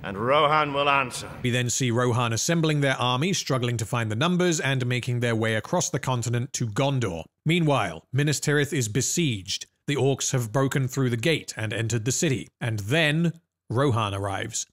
And Rohan will answer. We then see Rohan assembling their army, struggling to find the numbers, and making their way across the continent to Gondor. Meanwhile, Minas Tirith is besieged. The orcs have broken through the gate and entered the city. And then Rohan arrives.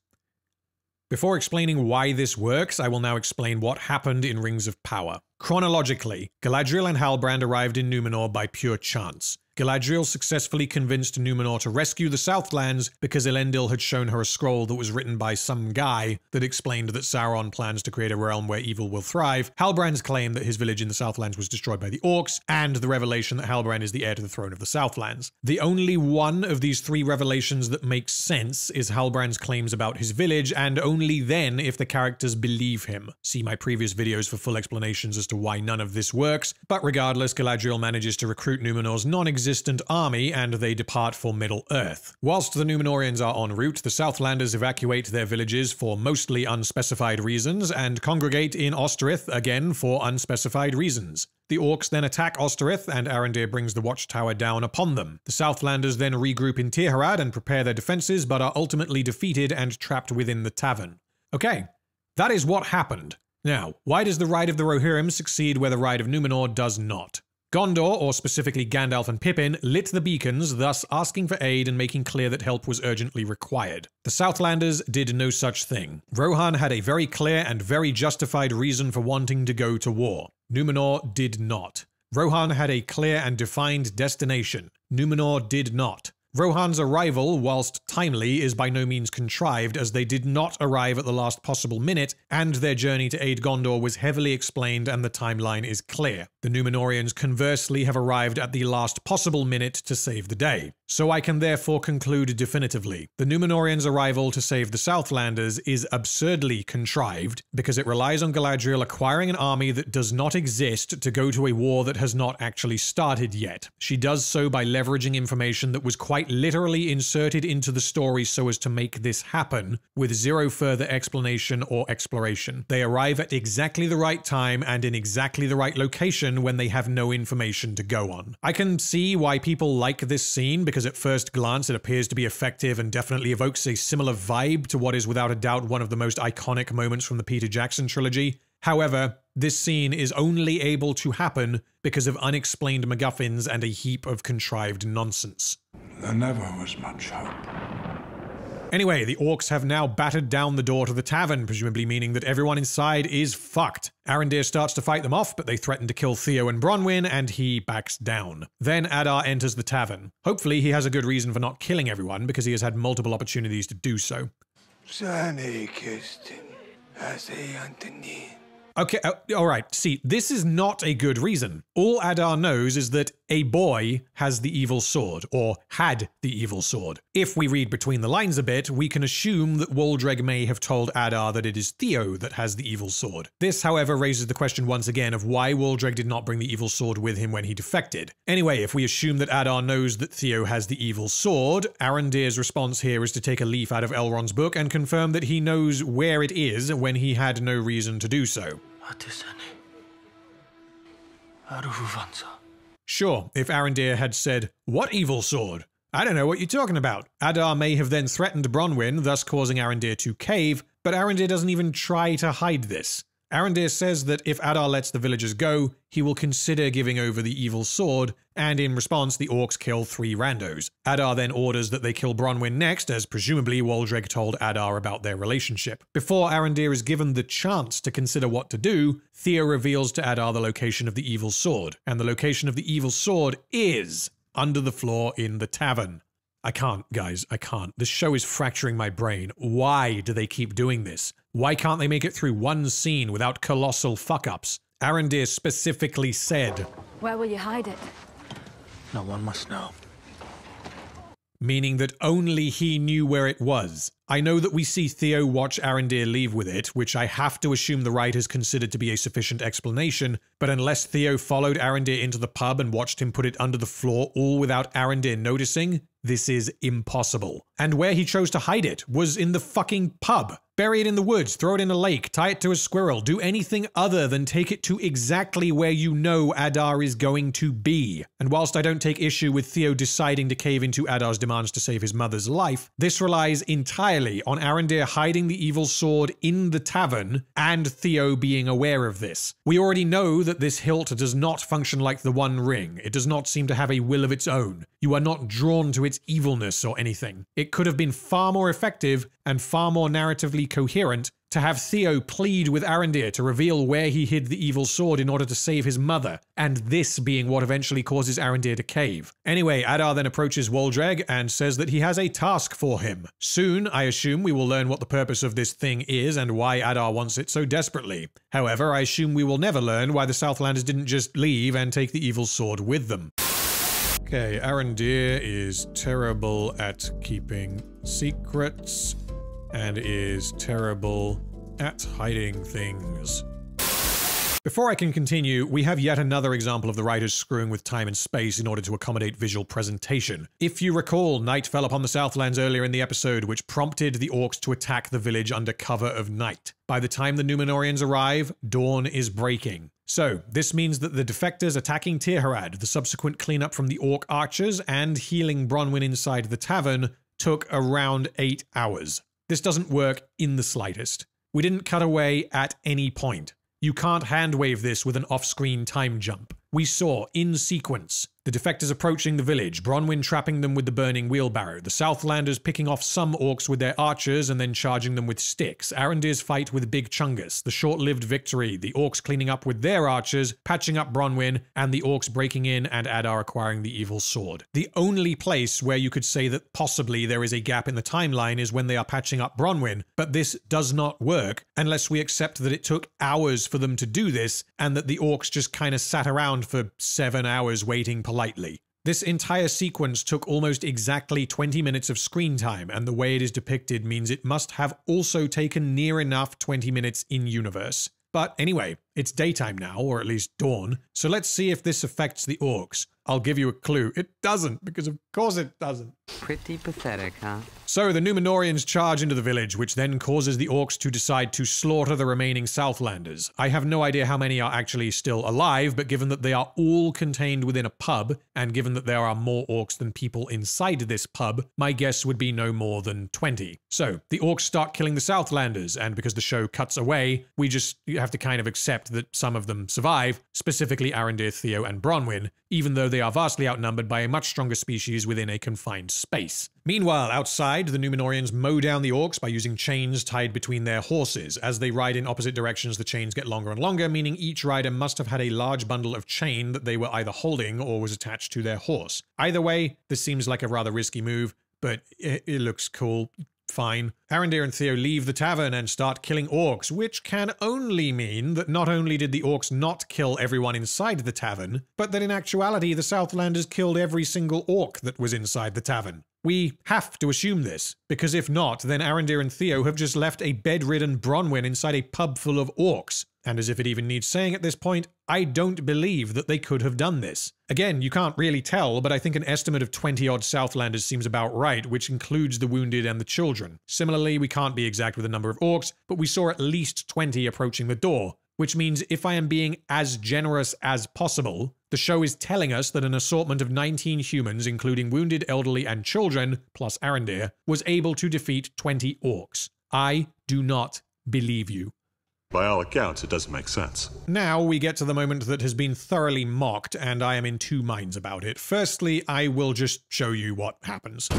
Before explaining why this works, I will now explain what happened in Rings of Power. Chronologically, Galadriel and Halbrand arrived in Numenor by pure chance. Galadriel successfully convinced Numenor to rescue the Southlands because Elendil had shown her a scroll that was written by some guy that explained that Sauron plans to create a realm where evil will thrive, Halbrand's claim that his village in the Southlands was destroyed by the orcs, and the revelation that Halbrand is the heir to the throne of the Southlands. The only one of these three revelations that makes sense is Halbrand's claims about his village, and only then if the characters believe him. See my previous videos for full explanations as to why none of this works, but regardless, Galadriel manages to recruit Numenor's non-existent existent army and they depart for Middle-earth. Whilst the Numenorians are en route, the Southlanders evacuate their villages for mostly unspecified reasons and congregate in Ostirith again for unspecified reasons. The orcs then attack Ostirith, and Arondir brings the watchtower down upon them. The Southlanders then regroup in Tirharad and prepare their defenses, but are ultimately defeated and trapped within the tavern. Okay, that is what happened. Now, why does the Ride of the Rohirrim succeed where the Ride of Numenor does not? Gondor, or specifically Gandalf and Pippin, lit the beacons, thus asking for aid and making clear that help was urgently required. The Southlanders did no such thing. Rohan had a very clear and very justified reason for wanting to go to war. Numenor did not. Rohan had a clear and defined destination. Numenor did not. Rohan's arrival, whilst timely, is by no means contrived, as they did not arrive at the last possible minute, and their journey to aid Gondor was heavily explained and the timeline is clear. The Numenorians conversely have arrived at the last possible minute to save the day. So I can therefore conclude definitively the Numenorians' arrival to save the Southlanders is absurdly contrived because it relies on Galadriel acquiring an army that does not exist to go to a war that has not actually started yet. She does so by leveraging information that was quite literally inserted into the story so as to make this happen, with zero further explanation or exploration. They arrive at exactly the right time and in exactly the right location when they have no information to go on. I can see why people like this scene because because at first glance it appears to be effective and definitely evokes a similar vibe to what is without a doubt one of the most iconic moments from the Peter Jackson trilogy. However, this scene is only able to happen because of unexplained MacGuffins and a heap of contrived nonsense. There never was much hope. Anyway, the orcs have now battered down the door to the tavern, presumably meaning that everyone inside is fucked. Arondir starts to fight them off, but they threaten to kill Theo and Bronwyn, and he backs down. Then Adar enters the tavern. Hopefully, he has a good reason for not killing everyone, because he has had multiple opportunities to do so. Okay, uh, all right. See, this is not a good reason. All Adar knows is that a boy has the evil sword, or had the evil sword. If we read between the lines a bit, we can assume that Waldreg may have told Adar that it is Theo that has the evil sword. This, however, raises the question once again of why Waldreg did not bring the evil sword with him when he defected. Anyway, if we assume that Adar knows that Theo has the evil sword, Arondir's response here is to take a leaf out of Elrond's book and confirm that he knows where it is when he had no reason to do so. Sure, if Arondir had said, What evil sword? I don't know what you're talking about. Adar may have then threatened Bronwyn, thus causing Arondir to cave, but Arondir doesn't even try to hide this. Arondir says that if Adar lets the villagers go, he will consider giving over the evil sword, and in response, the orcs kill three randos. Adar then orders that they kill Bronwyn next, as presumably Waldreg told Adar about their relationship. Before Arondir is given the chance to consider what to do, Theo reveals to Adar the location of the evil sword, and the location of the evil sword is under the floor in the tavern. I can't, guys, I can't. This show is fracturing my brain. Why do they keep doing this? Why can't they make it through one scene without colossal fuck ups? Arondir specifically said, Where will you hide it? No one must know. meaning that only he knew where it was. I know that we see Theo watch Arondir leave with it, which I have to assume the writers considered to be a sufficient explanation, but unless Theo followed Arondir into the pub and watched him put it under the floor all without Arondir noticing, this is impossible. And where he chose to hide it was in the fucking pub. Bury it in the woods, throw it in a lake, tie it to a squirrel, do anything other than take it to exactly where you know Adar is going to be. And whilst I don't take issue with Theo deciding to cave into Adar's demands to save his mother's life, this relies entirely on Arondir hiding the evil sword in the tavern and Theo being aware of this. We already know that this hilt does not function like the One Ring. It does not seem to have a will of its own. You are not drawn to its evilness or anything. It could have been far more effective and far more narratively coherent to have Theo plead with Arondir to reveal where he hid the evil sword in order to save his mother, and this being what eventually causes Arondir to cave. Anyway, Adar then approaches Waldreg and says that he has a task for him. Soon, I assume, we will learn what the purpose of this thing is and why Adar wants it so desperately. However, I assume we will never learn why the Southlanders didn't just leave and take the evil sword with them. Okay, Arondir is terrible at keeping secrets and is terrible at hiding things. Before I can continue, we have yet another example of the writers screwing with time and space in order to accommodate visual presentation. If you recall, night fell upon the Southlands earlier in the episode, which prompted the orcs to attack the village under cover of night. By the time the Numenorians arrive, dawn is breaking. So, this means that the defectors attacking Tirharad, the subsequent cleanup from the orc archers, and healing Bronwyn inside the tavern took around 8 hours. This doesn't work in the slightest. We didn't cut away at any point. You can't handwave this with an off screen time jump. We saw, in sequence, the defectors approaching the village, Bronwyn trapping them with the burning wheelbarrow, the Southlanders picking off some orcs with their archers and then charging them with sticks, Arondir's fight with Big Chungus, the short-lived victory, the orcs cleaning up with their archers, patching up Bronwyn, and the orcs breaking in and Adar acquiring the evil sword. The only place where you could say that possibly there is a gap in the timeline is when they are patching up Bronwyn, but this does not work unless we accept that it took hours for them to do this and that the orcs just kind of sat around for seven hours waiting politely. This entire sequence took almost exactly 20 minutes of screen time, and the way it is depicted means it must have also taken near enough 20 minutes in universe. But anyway, it's daytime now, or at least dawn, so let's see if this affects the orcs. I'll give you a clue. It doesn't, because of course it doesn't. Pretty pathetic, huh? So the Numenorians charge into the village, which then causes the orcs to decide to slaughter the remaining Southlanders. I have no idea how many are actually still alive, but given that they are all contained within a pub, and given that there are more orcs than people inside this pub, my guess would be no more than 20. So the orcs start killing the Southlanders, and because the show cuts away, we just have to kind of accept that some of them survive, specifically Arondir, Theo, and Bronwyn, even though they are vastly outnumbered by a much stronger species within a confined space. Meanwhile, outside, the Numenorians mow down the orcs by using chains tied between their horses. As they ride in opposite directions, the chains get longer and longer, meaning each rider must have had a large bundle of chain that they were either holding or was attached to their horse. Either way, this seems like a rather risky move, but it looks cool. Fine. Arondir and Theo leave the tavern and start killing orcs, which can only mean that not only did the orcs not kill everyone inside the tavern, but that in actuality the Southlanders killed every single orc that was inside the tavern. We have to assume this, because if not, then Arondir and Theo have just left a bedridden Bronwyn inside a pub full of orcs. And as if it even needs saying at this point, I don't believe that they could have done this. Again, you can't really tell, but I think an estimate of 20 odd Southlanders seems about right, which includes the wounded and the children. Similarly, we can't be exact with the number of orcs, but we saw at least 20 approaching the door, which means if I am being as generous as possible, the show is telling us that an assortment of 19 humans, including wounded, elderly, and children, plus Arondir, was able to defeat 20 orcs. I do not believe you. By all accounts, it doesn't make sense. Now we get to the moment that has been thoroughly mocked, and I am in two minds about it. Firstly, I will just show you what happens.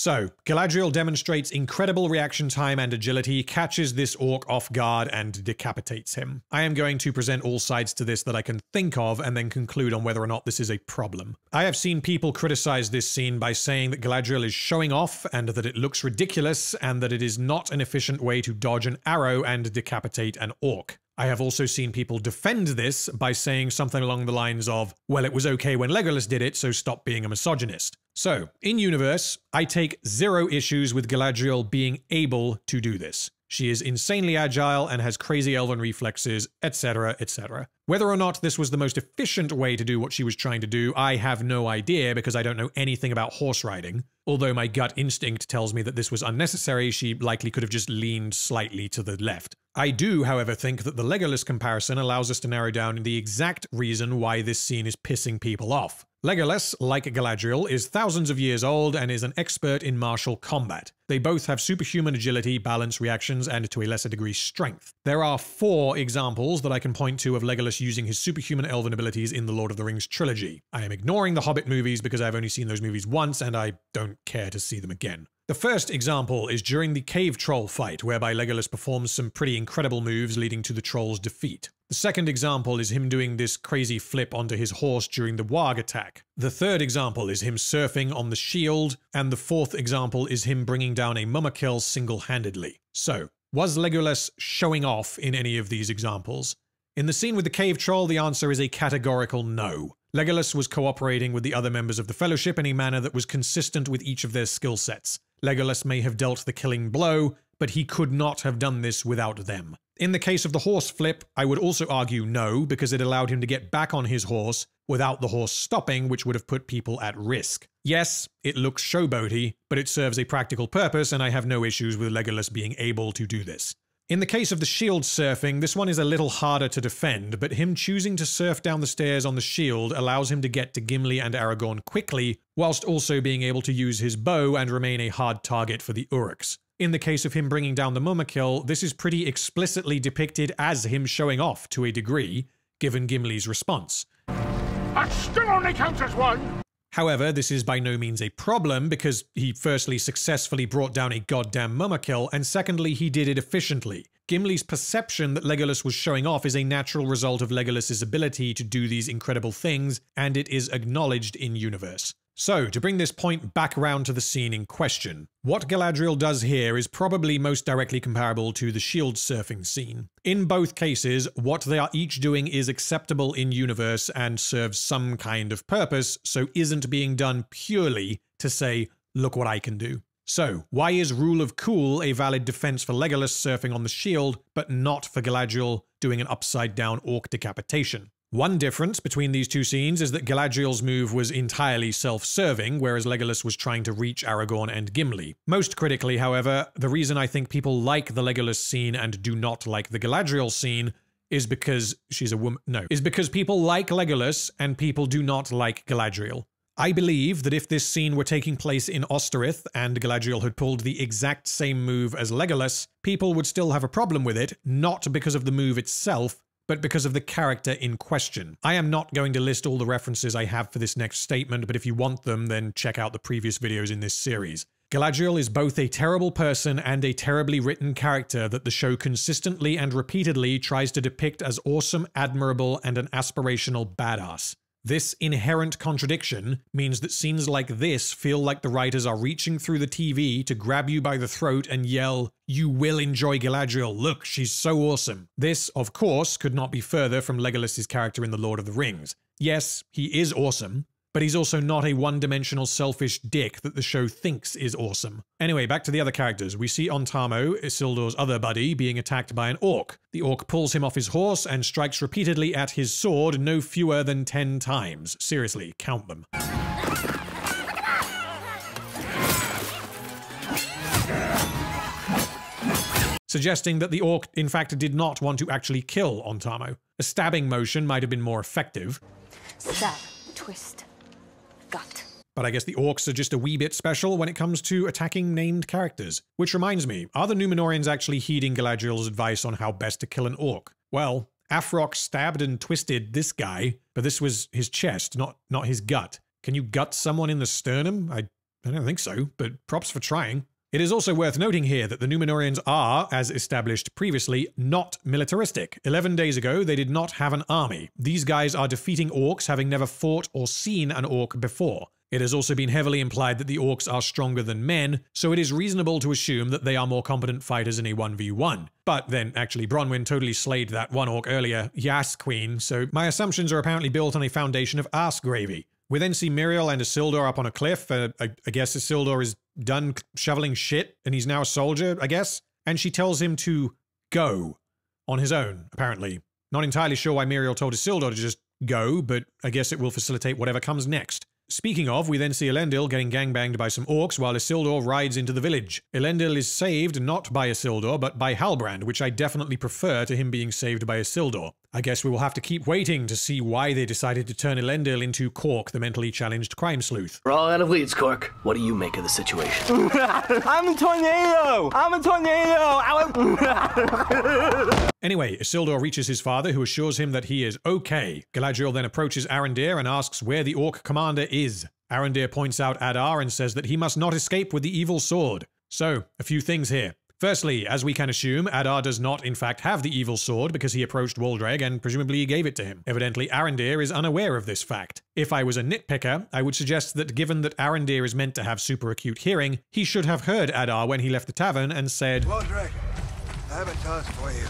So, Galadriel demonstrates incredible reaction time and agility, catches this orc off guard, and decapitates him. I am going to present all sides to this that I can think of and then conclude on whether or not this is a problem. I have seen people criticize this scene by saying that Galadriel is showing off and that it looks ridiculous and that it is not an efficient way to dodge an arrow and decapitate an orc. I have also seen people defend this by saying something along the lines of, well, it was okay when Legolas did it, so stop being a misogynist. So, in universe, I take zero issues with Galadriel being able to do this. She is insanely agile and has crazy elven reflexes, etc., etc. Whether or not this was the most efficient way to do what she was trying to do, I have no idea because I don't know anything about horse riding. Although my gut instinct tells me that this was unnecessary, she likely could have just leaned slightly to the left. I do, however, think that the Legolas comparison allows us to narrow down the exact reason why this scene is pissing people off. Legolas, like Galadriel, is thousands of years old and is an expert in martial combat. They both have superhuman agility, balance, reactions, and to a lesser degree strength. There are four examples that I can point to of Legolas using his superhuman elven abilities in the Lord of the Rings trilogy. I am ignoring the Hobbit movies because I've only seen those movies once and I don't care to see them again. The first example is during the cave troll fight, whereby Legolas performs some pretty incredible moves leading to the troll's defeat. The second example is him doing this crazy flip onto his horse during the Warg attack. The third example is him surfing on the shield, and the fourth example is him bringing down a Mumakil single-handedly. So, was Legolas showing off in any of these examples? In the scene with the cave troll, the answer is a categorical no. Legolas was cooperating with the other members of the Fellowship in a manner that was consistent with each of their skill sets. Legolas may have dealt the killing blow, but he could not have done this without them. In the case of the horse flip, I would also argue no, because it allowed him to get back on his horse without the horse stopping, which would have put people at risk. Yes, it looks showboaty, but it serves a practical purpose, and I have no issues with Legolas being able to do this. In the case of the shield surfing, this one is a little harder to defend, but him choosing to surf down the stairs on the shield allows him to get to Gimli and Aragorn quickly, whilst also being able to use his bow and remain a hard target for the Uruks. In the case of him bringing down the Mumakil, this is pretty explicitly depicted as him showing off to a degree, given Gimli's response. That still only counts as one! However, this is by no means a problem because he firstly successfully brought down a goddamn Mumakil, and secondly, he did it efficiently. Gimli's perception that Legolas was showing off is a natural result of Legolas's ability to do these incredible things, and it is acknowledged in universe. So, to bring this point back around to the scene in question, what Galadriel does here is probably most directly comparable to the shield surfing scene. In both cases, what they are each doing is acceptable in universe and serves some kind of purpose, so isn't being done purely to say, look what I can do. So, why is Rule of Cool a valid defense for Legolas surfing on the shield, but not for Galadriel doing an upside down orc decapitation? One difference between these two scenes is that Galadriel's move was entirely self-serving, whereas Legolas was trying to reach Aragorn and Gimli. Most critically, however, the reason I think people like the Legolas scene and do not like the Galadriel scene is because she's a woman. No, is because people like Legolas and people do not like Galadriel. I believe that if this scene were taking place in Ostirith and Galadriel had pulled the exact same move as Legolas, people would still have a problem with it, not because of the move itself, but because of the character in question. I am not going to list all the references I have for this next statement, but if you want them, then check out the previous videos in this series. Galadriel is both a terrible person and a terribly written character that the show consistently and repeatedly tries to depict as awesome, admirable, and an aspirational badass. This inherent contradiction means that scenes like this feel like the writers are reaching through the TV to grab you by the throat and yell, You will enjoy Galadriel, look, she's so awesome. This, of course, could not be further from Legolas's character in The Lord of the Rings. Yes, he is awesome, but he's also not a one dimensional selfish dick that the show thinks is awesome. Anyway, back to the other characters. We see Ontamo, Isildur's other buddy, being attacked by an orc. The orc pulls him off his horse and strikes repeatedly at his sword no fewer than 10 times. Seriously, count them. Suggesting that the orc, in fact, did not want to actually kill Ontamo. A stabbing motion might have been more effective. Stab, twist, gut. But I guess the orcs are just a wee bit special when it comes to attacking named characters. Which reminds me, are the Numenorians actually heeding Galadriel's advice on how best to kill an orc? Well, Afrock stabbed and twisted this guy, but this was his chest, not not his gut. Can you gut someone in the sternum? I, I don't think so, but props for trying. It is also worth noting here that the Numenorians are, as established previously, not militaristic. Eleven days ago, they did not have an army. These guys are defeating orcs having never fought or seen an orc before. It has also been heavily implied that the orcs are stronger than men, so it is reasonable to assume that they are more competent fighters in a 1v1. But then, actually, Bronwyn totally slayed that one orc earlier, Yas Queen, so my assumptions are apparently built on a foundation of ass gravy. We then see Míriel and Isildur up on a cliff. Uh, I, I guess Isildur is done shoveling shit and he's now a soldier, I guess. And she tells him to go on his own, apparently. Not entirely sure why Míriel told Isildur to just go, but I guess it will facilitate whatever comes next. Speaking of, we then see Elendil getting gangbanged by some orcs while Isildur rides into the village. Elendil is saved not by Isildur, but by Halbrand, which I definitely prefer to him being saved by Isildur. I guess we will have to keep waiting to see why they decided to turn Elendil into Cork, the mentally challenged crime sleuth. We're all out of leads, Cork. What do you make of the situation? (laughs) I'm a tornado! I'm a tornado! (laughs) Anyway, Isildur reaches his father, who assures him that he is okay. Galadriel then approaches Arondir and asks where the orc commander is. Arondir points out Adar and says that he must not escape with the evil sword. So, a few things here. Firstly, as we can assume, Adar does not in fact have the evil sword because he approached Waldreg and presumably gave it to him. Evidently, Arondir is unaware of this fact. If I was a nitpicker, I would suggest that given that Arondir is meant to have super acute hearing, he should have heard Adar when he left the tavern and said, Waldreg, I have a task for you.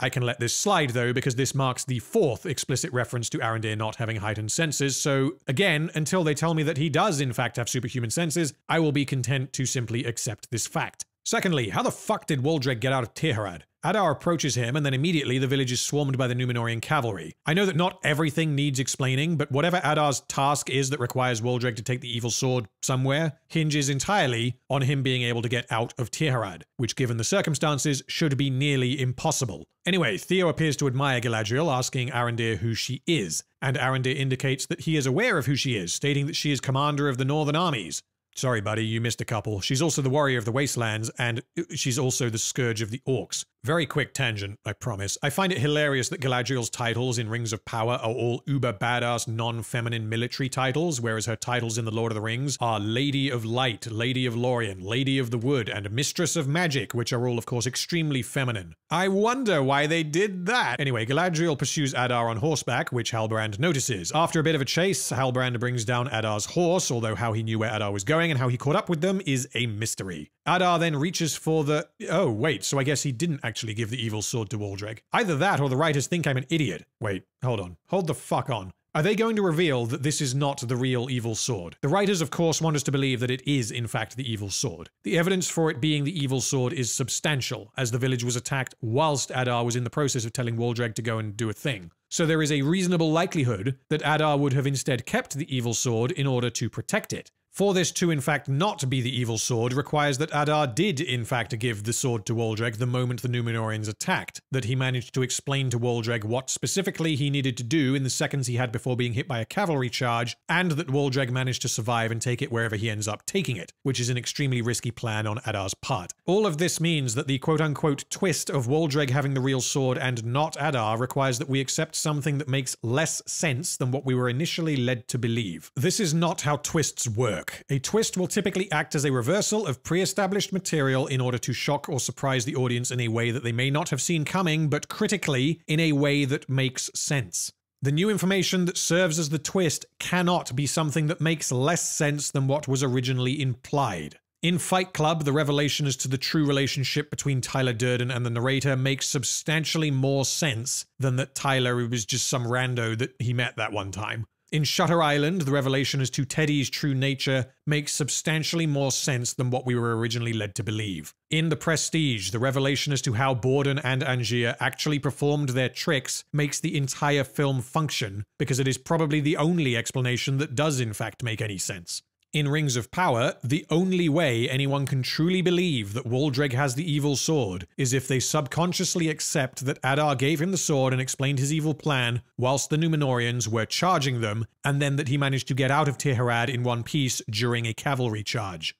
I can let this slide though, because this marks the fourth explicit reference to Arondir not having heightened senses, so again, until they tell me that he does in fact have superhuman senses, I will be content to simply accept this fact. Secondly, how the fuck did Waldreg get out of Tirharad? Adar approaches him, and then immediately the village is swarmed by the Numenorian cavalry. I know that not everything needs explaining, but whatever Adar's task is that requires Waldreg to take the evil sword somewhere hinges entirely on him being able to get out of Tirharad, which given the circumstances should be nearly impossible. Anyway, Theo appears to admire Galadriel, asking Arondir who she is, and Arondir indicates that he is aware of who she is, stating that she is commander of the Northern armies. Sorry, buddy, you missed a couple. She's also the warrior of the wastelands, and uh, she's also the scourge of the orcs. Very quick tangent, I promise. I find it hilarious that Galadriel's titles in Rings of Power are all uber badass, non feminine military titles, whereas her titles in The Lord of the Rings are Lady of Light, Lady of Lorien, Lady of the Wood, and Mistress of Magic, which are all, of course, extremely feminine. I wonder why they did that. Anyway, Galadriel pursues Adar on horseback, which Halbrand notices. After a bit of a chase, Halbrand brings down Adar's horse, although how he knew where Adar was going and how he caught up with them is a mystery. Adar then reaches for the. Oh, wait, so I guess he didn't actually give the evil sword to Waldreg. Either that or the writers think I'm an idiot. Wait, hold on. Hold the fuck on. Are they going to reveal that this is not the real evil sword? The writers, of course, want us to believe that it is, in fact, the evil sword. The evidence for it being the evil sword is substantial, as the village was attacked whilst Adar was in the process of telling Waldreg to go and do a thing. So there is a reasonable likelihood that Adar would have instead kept the evil sword in order to protect it. For this to in fact not be the evil sword requires that Adar did in fact give the sword to Waldreg the moment the Numenorians attacked, that he managed to explain to Waldreg what specifically he needed to do in the seconds he had before being hit by a cavalry charge, and that Waldreg managed to survive and take it wherever he ends up taking it, which is an extremely risky plan on Adar's part. All of this means that the quote-unquote twist of Waldreg having the real sword and not Adar requires that we accept something that makes less sense than what we were initially led to believe. This is not how twists work. A twist will typically act as a reversal of pre-established material in order to shock or surprise the audience in a way that they may not have seen coming, but critically, in a way that makes sense. The new information that serves as the twist cannot be something that makes less sense than what was originally implied. In Fight Club, the revelation as to the true relationship between Tyler Durden and the narrator makes substantially more sense than that Tyler was just some rando that he met that one time. In Shutter Island, the revelation as to Teddy's true nature makes substantially more sense than what we were originally led to believe. In The Prestige, the revelation as to how Borden and Angier actually performed their tricks makes the entire film function, because it is probably the only explanation that does in fact make any sense. In Rings of Power, the only way anyone can truly believe that Waldreg has the evil sword is if they subconsciously accept that Adar gave him the sword and explained his evil plan whilst the Numenorians were charging them, and then that he managed to get out of Tirharad in one piece during a cavalry charge.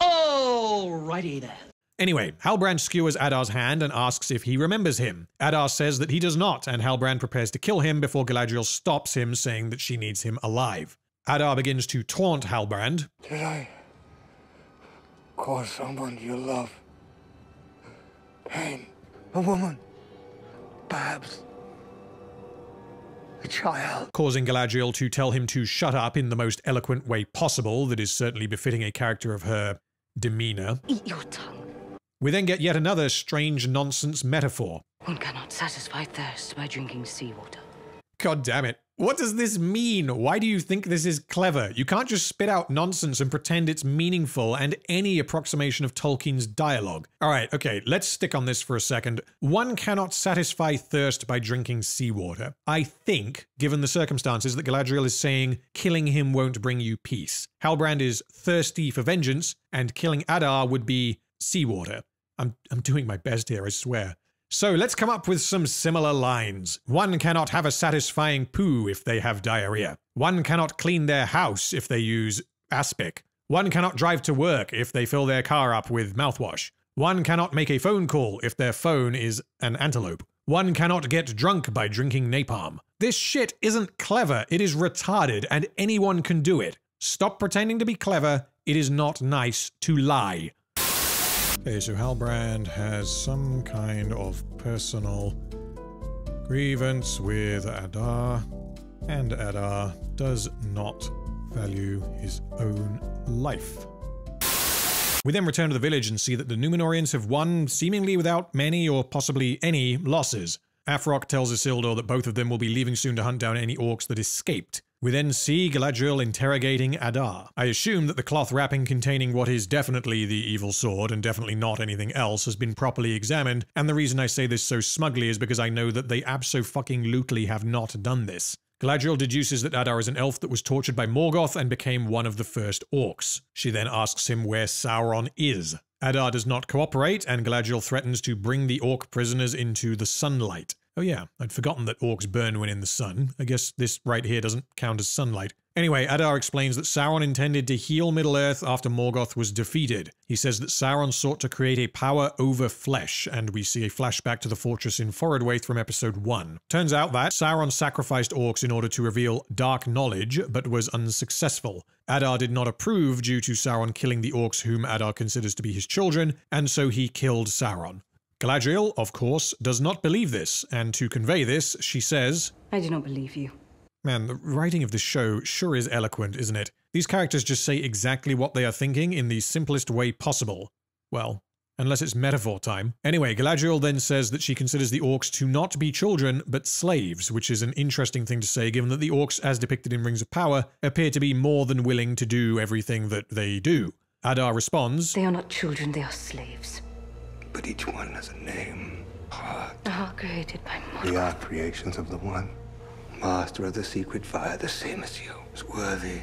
Alrighty then. Anyway, Halbrand skewers Adar's hand and asks if he remembers him. Adar says that he does not, and Halbrand prepares to kill him before Galadriel stops him, saying that she needs him alive. Adar begins to taunt Halbrand. Did I cause someone you love pain? A woman? Perhaps a child? Causing Galadriel to tell him to shut up in the most eloquent way possible that is certainly befitting a character of her demeanor. Eat your tongue. We then get yet another strange nonsense metaphor. One cannot satisfy thirst by drinking seawater. God damn it. What does this mean? Why do you think this is clever? You can't just spit out nonsense and pretend it's meaningful and any approximation of Tolkien's dialogue. Alright, okay, let's stick on this for a second. One cannot satisfy thirst by drinking seawater. I think, given the circumstances, that Galadriel is saying killing him won't bring you peace. Halbrand is thirsty for vengeance, and killing Adar would be seawater. I'm, I'm doing my best here, I swear. So let's come up with some similar lines. One cannot have a satisfying poo if they have diarrhea. One cannot clean their house if they use aspic. One cannot drive to work if they fill their car up with mouthwash. One cannot make a phone call if their phone is an antelope. One cannot get drunk by drinking napalm. This shit isn't clever, it is retarded, and anyone can do it. Stop pretending to be clever, it is not nice to lie. Okay, so Halbrand has some kind of personal grievance with Adar, and Adar does not value his own life. We then return to the village and see that the Numenorians have won seemingly without many or possibly any losses. Afrock tells Isildur that both of them will be leaving soon to hunt down any orcs that escaped. We then see Galadriel interrogating Adar. I assume that the cloth wrapping containing what is definitely the evil sword and definitely not anything else has been properly examined, and the reason I say this so smugly is because I know that they abso-fucking-lutely have not done this. Galadriel deduces that Adar is an elf that was tortured by Morgoth and became one of the first orcs. She then asks him where Sauron is. Adar does not cooperate, and Galadriel threatens to bring the orc prisoners into the sunlight. Oh yeah, I'd forgotten that orcs burn when in the sun. I guess this right here doesn't count as sunlight. Anyway, Adar explains that Sauron intended to heal Middle-earth after Morgoth was defeated. He says that Sauron sought to create a power over flesh, and we see a flashback to the fortress in Forodwaith from episode 1. Turns out that Sauron sacrificed orcs in order to reveal dark knowledge, but was unsuccessful. Adar did not approve due to Sauron killing the orcs whom Adar considers to be his children, and so he killed Sauron. Galadriel, of course, does not believe this, and to convey this, she says, I do not believe you. Man, the writing of this show sure is eloquent, isn't it? These characters just say exactly what they are thinking in the simplest way possible. Well, unless it's metaphor time. Anyway, Galadriel then says that she considers the orcs to not be children, but slaves, which is an interesting thing to say given that the orcs, as depicted in Rings of Power, appear to be more than willing to do everything that they do. Adar responds, They are not children, they are slaves. But each one has a name, heart. A heart created by We are creations of the One. Master of the secret fire, the same as you, is worthy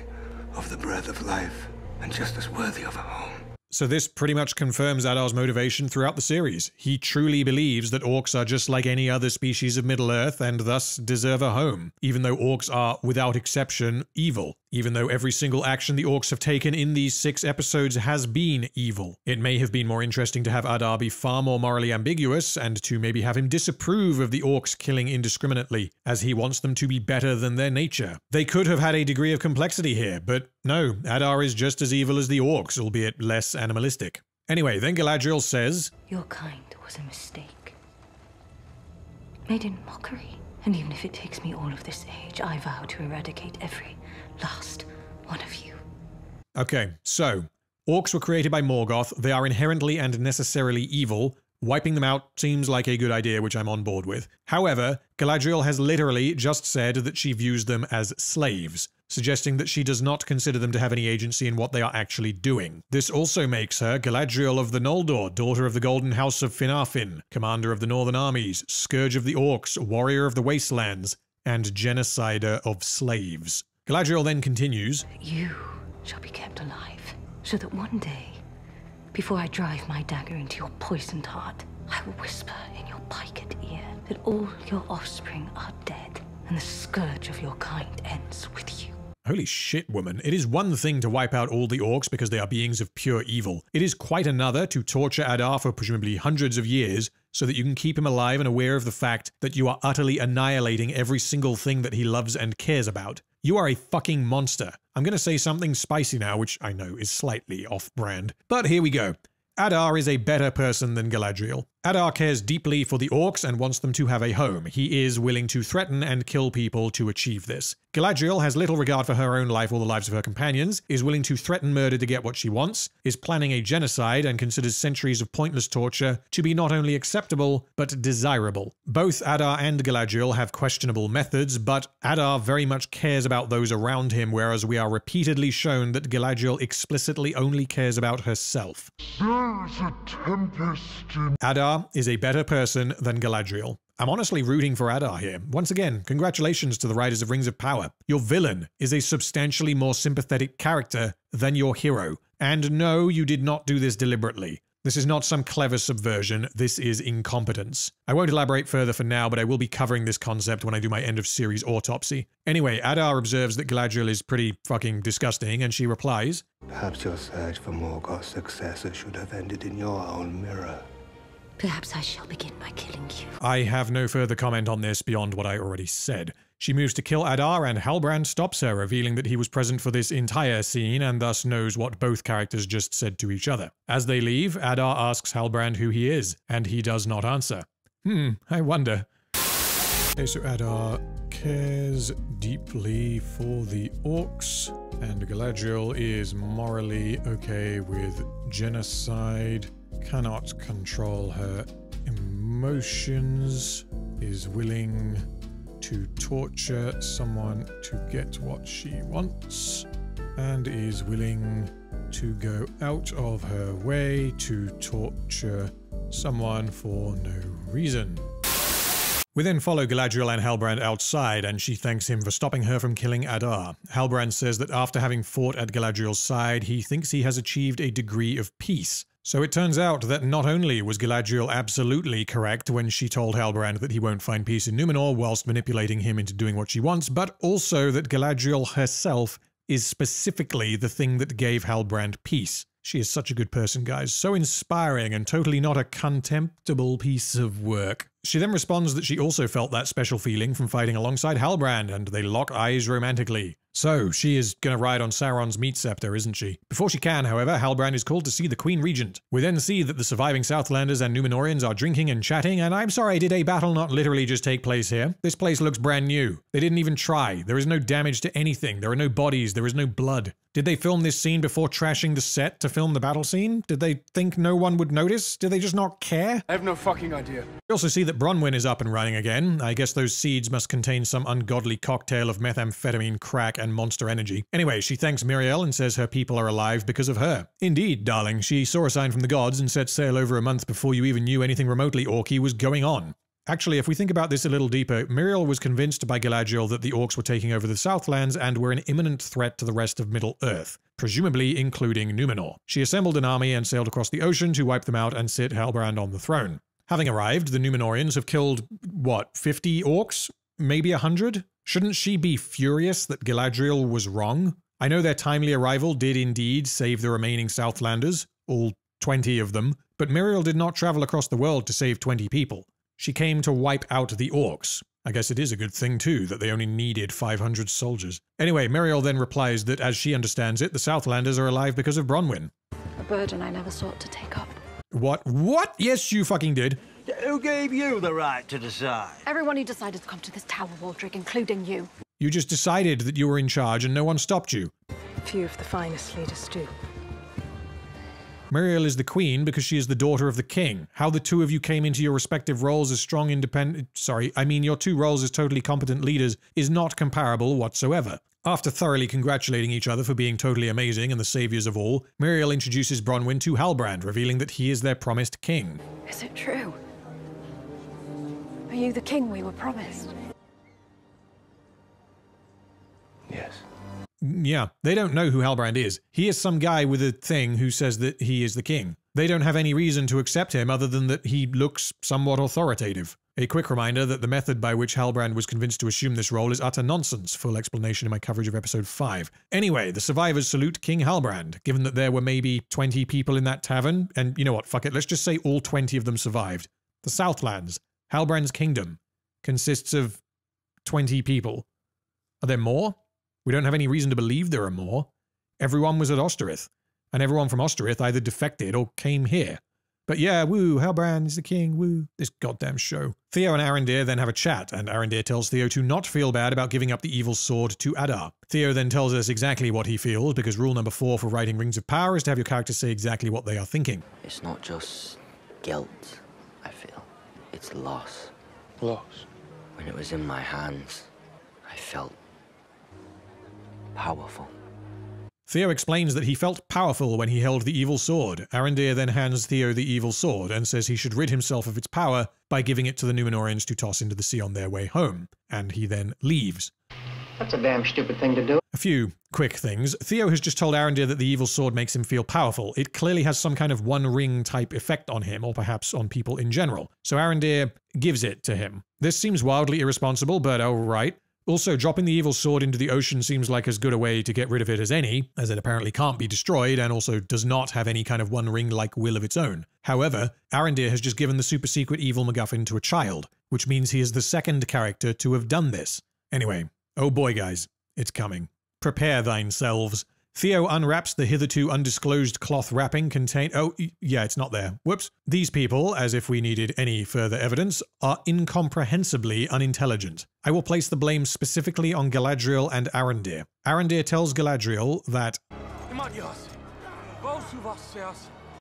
of the breath of life, and just as worthy of a home. So this pretty much confirms Adar's motivation throughout the series. He truly believes that orcs are just like any other species of Middle-earth and thus deserve a home, even though orcs are, without exception, evil. Even though every single action the orcs have taken in these six episodes has been evil. It may have been more interesting to have Adar be far more morally ambiguous and to maybe have him disapprove of the orcs killing indiscriminately, as he wants them to be better than their nature. They could have had a degree of complexity here, but no, Adar is just as evil as the orcs, albeit less animalistic. Anyway, then Galadriel says, Your kind was a mistake. Made in mockery. And even if it takes me all of this age, I vow to eradicate every last one of you. Okay, so orcs were created by Morgoth. They are inherently and necessarily evil. Wiping them out seems like a good idea, which I'm on board with. However, Galadriel has literally just said that she views them as slaves, suggesting that she does not consider them to have any agency in what they are actually doing. This also makes her Galadriel of the Noldor, daughter of the Golden House of Finarfin, commander of the Northern Armies, scourge of the Orcs, warrior of the Wastelands, and genocider of slaves. Galadriel then continues, You shall be kept alive, so that one day, before I drive my dagger into your poisoned heart, I will whisper in your piked ear that all your offspring are dead, and the scourge of your kind ends with you. Holy shit, woman. It is one thing to wipe out all the orcs because they are beings of pure evil. It is quite another to torture Adar for presumably hundreds of years so that you can keep him alive and aware of the fact that you are utterly annihilating every single thing that he loves and cares about. You are a fucking monster. I'm going to say something spicy now, which I know is slightly off brand. But here we go. Adar is a better person than Galadriel. Adar cares deeply for the orcs and wants them to have a home. He is willing to threaten and kill people to achieve this. Galadriel has little regard for her own life or the lives of her companions, is willing to threaten murder to get what she wants, is planning a genocide, and considers centuries of pointless torture to be not only acceptable, but desirable. Both Adar and Galadriel have questionable methods, but Adar very much cares about those around him, whereas we are repeatedly shown that Galadriel explicitly only cares about herself. There's a tempest in Adar is a better person than Galadriel. I'm honestly rooting for Adar here. Once again, congratulations to the writers of Rings of Power. Your villain is a substantially more sympathetic character than your hero. And no, you did not do this deliberately. This is not some clever subversion, this is incompetence. I won't elaborate further for now, but I will be covering this concept when I do my end of series autopsy. Anyway, Adar observes that Galadriel is pretty fucking disgusting, and she replies, Perhaps your search for Morgoth's successor should have ended in your own mirror. Perhaps I shall begin by killing you. I have no further comment on this beyond what I already said. She moves to kill Adar, and Halbrand stops her, revealing that he was present for this entire scene and thus knows what both characters just said to each other. As they leave, Adar asks Halbrand who he is, and he does not answer. Hmm, I wonder. Okay, so Adar cares deeply for the orcs, and Galadriel is morally okay with genocide, cannot control her emotions, is willing to torture someone to get what she wants, and is willing to go out of her way to torture someone for no reason. We then follow Galadriel and Halbrand outside, and she thanks him for stopping her from killing Adar. Halbrand says that after having fought at Galadriel's side, he thinks he has achieved a degree of peace. So it turns out that not only was Galadriel absolutely correct when she told Halbrand that he won't find peace in Numenor whilst manipulating him into doing what she wants, but also that Galadriel herself is specifically the thing that gave Halbrand peace. She is such a good person, guys. So inspiring and totally not a contemptible piece of work. She then responds that she also felt that special feeling from fighting alongside Halbrand, and they lock eyes romantically. So, she is gonna ride on Sauron's meat scepter, isn't she? Before she can, however, Halbrand is called to see the Queen Regent. We then see that the surviving Southlanders and Numenorians are drinking and chatting, and I'm sorry, did a battle not literally just take place here? This place looks brand new. They didn't even try. There is no damage to anything. There are no bodies. There is no blood. Did they film this scene before trashing the set to film the battle scene? Did they think no one would notice? Did they just not care? I have no fucking idea. We also see that Bronwyn is up and running again. I guess those seeds must contain some ungodly cocktail of methamphetamine, crack, and monster energy. Anyway, she thanks Miriel and says her people are alive because of her. Indeed, darling, she saw a sign from the gods and set sail over a month before you even knew anything remotely orky was going on. Actually, if we think about this a little deeper, Miriel was convinced by Galadriel that the orcs were taking over the Southlands and were an imminent threat to the rest of Middle-earth, presumably including Numenor. She assembled an army and sailed across the ocean to wipe them out and sit Halbrand on the throne. Having arrived, the Numenorians have killed, what, 50 orcs? Maybe a 100? Shouldn't she be furious that Galadriel was wrong? I know their timely arrival did indeed save the remaining Southlanders, all 20 of them, but Miriel did not travel across the world to save 20 people. She came to wipe out the orcs. I guess it is a good thing, too, that they only needed 500 soldiers. Anyway, Miriel then replies that, as she understands it, the Southlanders are alive because of Bronwyn. A burden I never sought to take up. What? What? Yes, you fucking did. Who gave you the right to decide? Everyone who decided to come to this tower, Waldreg, including you. You just decided that you were in charge and no one stopped you. Few of the finest leaders do. Míriel is the queen because she is the daughter of the king. How the two of you came into your respective roles as strong independent sorry, I mean your two roles as totally competent leaders is not comparable whatsoever. After thoroughly congratulating each other for being totally amazing and the saviors of all, Míriel introduces Bronwyn to Halbrand, revealing that he is their promised king. Is it true? Are you the king we were promised? Yes. Yeah, they don't know who Halbrand is. He is some guy with a thing who says that he is the king. They don't have any reason to accept him other than that he looks somewhat authoritative. A quick reminder that the method by which Halbrand was convinced to assume this role is utter nonsense. Full explanation in my coverage of episode 5. Anyway, the survivors salute King Halbrand, given that there were maybe 20 people in that tavern, and you know what, fuck it, let's just say all 20 of them survived. The Southlands, Halbrand's kingdom, consists of 20 people. Are there more? We don't have any reason to believe there are more. Everyone was at Ostirith, and everyone from Ostirith either defected or came here. But yeah, woo, Halbrand is the king, woo, this goddamn show. Theo and Arondir then have a chat, and Arondir tells Theo to not feel bad about giving up the evil sword to Adar. Theo then tells us exactly what he feels, because rule number four for writing Rings of Power is to have your characters say exactly what they are thinking. It's not just guilt. It's loss. Loss? When it was in my hands, I felt powerful. Theo explains that he felt powerful when he held the evil sword. Arondir then hands Theo the evil sword and says he should rid himself of its power by giving it to the Numenorians to toss into the sea on their way home. And he then leaves. That's a damn stupid thing to do. A few quick things. Theo has just told Arondir that the evil sword makes him feel powerful. It clearly has some kind of one ring type effect on him, or perhaps on people in general. So Arondir gives it to him. This seems wildly irresponsible, but alright. Also, dropping the evil sword into the ocean seems like as good a way to get rid of it as any, as it apparently can't be destroyed and also does not have any kind of one ring like will of its own. However, Arondir has just given the super secret evil MacGuffin to a child, which means he is the second character to have done this. Anyway, oh boy, guys, it's coming. Prepare thine selves. Theo unwraps the hitherto undisclosed cloth wrapping contain- oh, yeah, it's not there. Whoops. These people, as if we needed any further evidence, are incomprehensibly unintelligent. I will place the blame specifically on Galadriel and Arondir. Arondir tells Galadriel that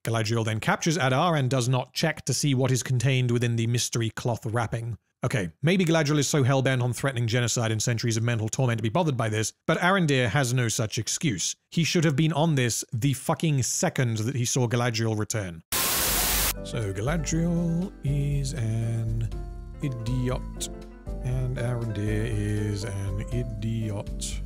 Galadriel then captures Adar and does not check to see what is contained within the mystery cloth wrapping. Okay, maybe Galadriel is so hellbent on threatening genocide and centuries of mental torment to be bothered by this, but Arondir has no such excuse. He should have been on this the fucking second that he saw Galadriel return. So Galadriel is an idiot, and Arondir is an idiot.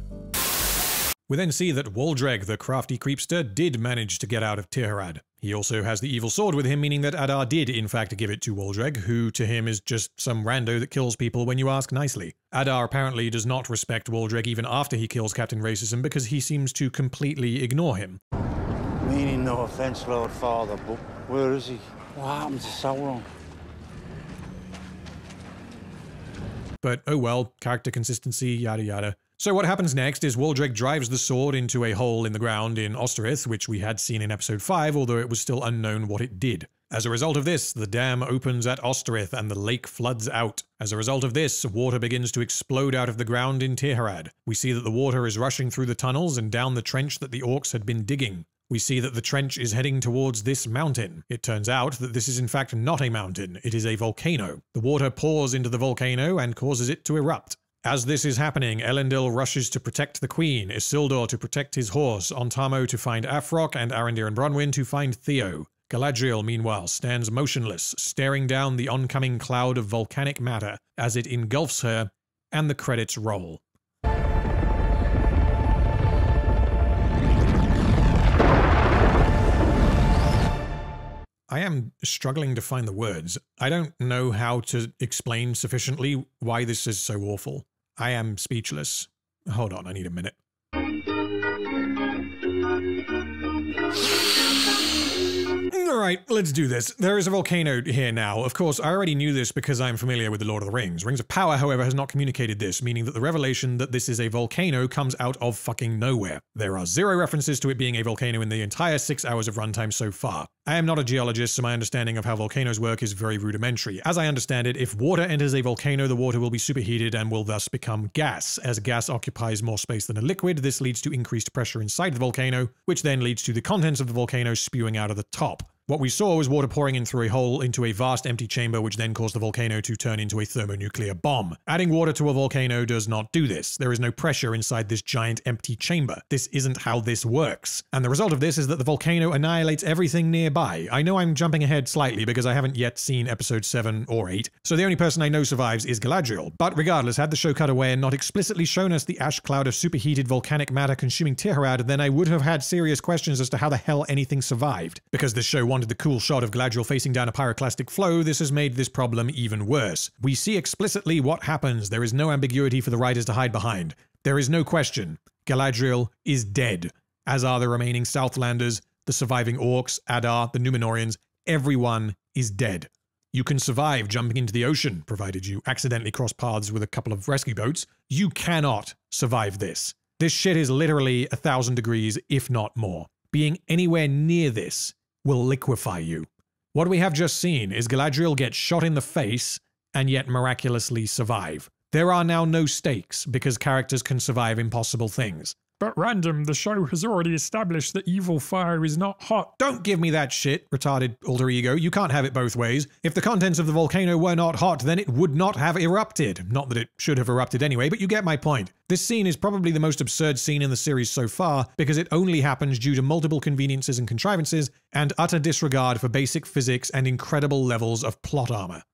We then see that Waldreg, the crafty creepster, did manage to get out of Tirharad. He also has the evil sword with him, meaning that Adar did in fact give it to Waldreg, who to him is just some rando that kills people when you ask nicely. Adar apparently does not respect Waldreg even after he kills Captain Racism because he seems to completely ignore him. Meaning no offense, Lord Father, but where is he? What happened to Sauron? But oh well, character consistency, yada yada. So what happens next is Waldreg drives the sword into a hole in the ground in Ostirith, which we had seen in episode 5, although it was still unknown what it did. As a result of this, the dam opens at Ostirith and the lake floods out. As a result of this, water begins to explode out of the ground in Tirharad. We see that the water is rushing through the tunnels and down the trench that the orcs had been digging. We see that the trench is heading towards this mountain. It turns out that this is in fact not a mountain, it is a volcano. The water pours into the volcano and causes it to erupt. As this is happening, Elendil rushes to protect the queen, Isildur to protect his horse, Ontamo to find Afrock, and Arondir and Bronwyn to find Theo. Galadriel, meanwhile, stands motionless, staring down the oncoming cloud of volcanic matter as it engulfs her, and the credits roll. I am struggling to find the words. I don't know how to explain sufficiently why this is so awful. I am speechless. Hold on, I need a minute. Right, let's do this. There is a volcano here now. Of course, I already knew this because I'm familiar with the Lord of the Rings. Rings of Power, however, has not communicated this, meaning that the revelation that this is a volcano comes out of fucking nowhere. There are zero references to it being a volcano in the entire six hours of runtime so far. I am not a geologist, so my understanding of how volcanoes work is very rudimentary. As I understand it, if water enters a volcano, the water will be superheated and will thus become gas. As gas occupies more space than a liquid, this leads to increased pressure inside the volcano, which then leads to the contents of the volcano spewing out of the top. What we saw was water pouring in through a hole into a vast empty chamber, which then caused the volcano to turn into a thermonuclear bomb. Adding water to a volcano does not do this. There is no pressure inside this giant empty chamber. This isn't how this works. And the result of this is that the volcano annihilates everything nearby. I know I'm jumping ahead slightly because I haven't yet seen episode 7 or 8, so the only person I know survives is Galadriel. But regardless, had the show cut away and not explicitly shown us the ash cloud of superheated volcanic matter consuming Tirharad, then I would have had serious questions as to how the hell anything survived. Because this show wanted the cool shot of Galadriel facing down a pyroclastic flow, this has made this problem even worse. We see explicitly what happens. There is no ambiguity for the writers to hide behind. There is no question. Galadriel is dead, as are the remaining Southlanders, the surviving orcs, Adar, the Numenorians. Everyone is dead. You can survive jumping into the ocean, provided you accidentally cross paths with a couple of rescue boats. You cannot survive this. This shit is literally a thousand degrees, if not more. Being anywhere near this will liquefy you. What we have just seen is Galadriel get shot in the face and yet miraculously survive. There are now no stakes because characters can survive impossible things. But random, the show has already established that evil fire is not hot. Don't give me that shit, retarded alter ego. You can't have it both ways. If the contents of the volcano were not hot, then it would not have erupted. Not that it should have erupted anyway, but you get my point. This scene is probably the most absurd scene in the series so far because it only happens due to multiple conveniences and contrivances and utter disregard for basic physics and incredible levels of plot armor.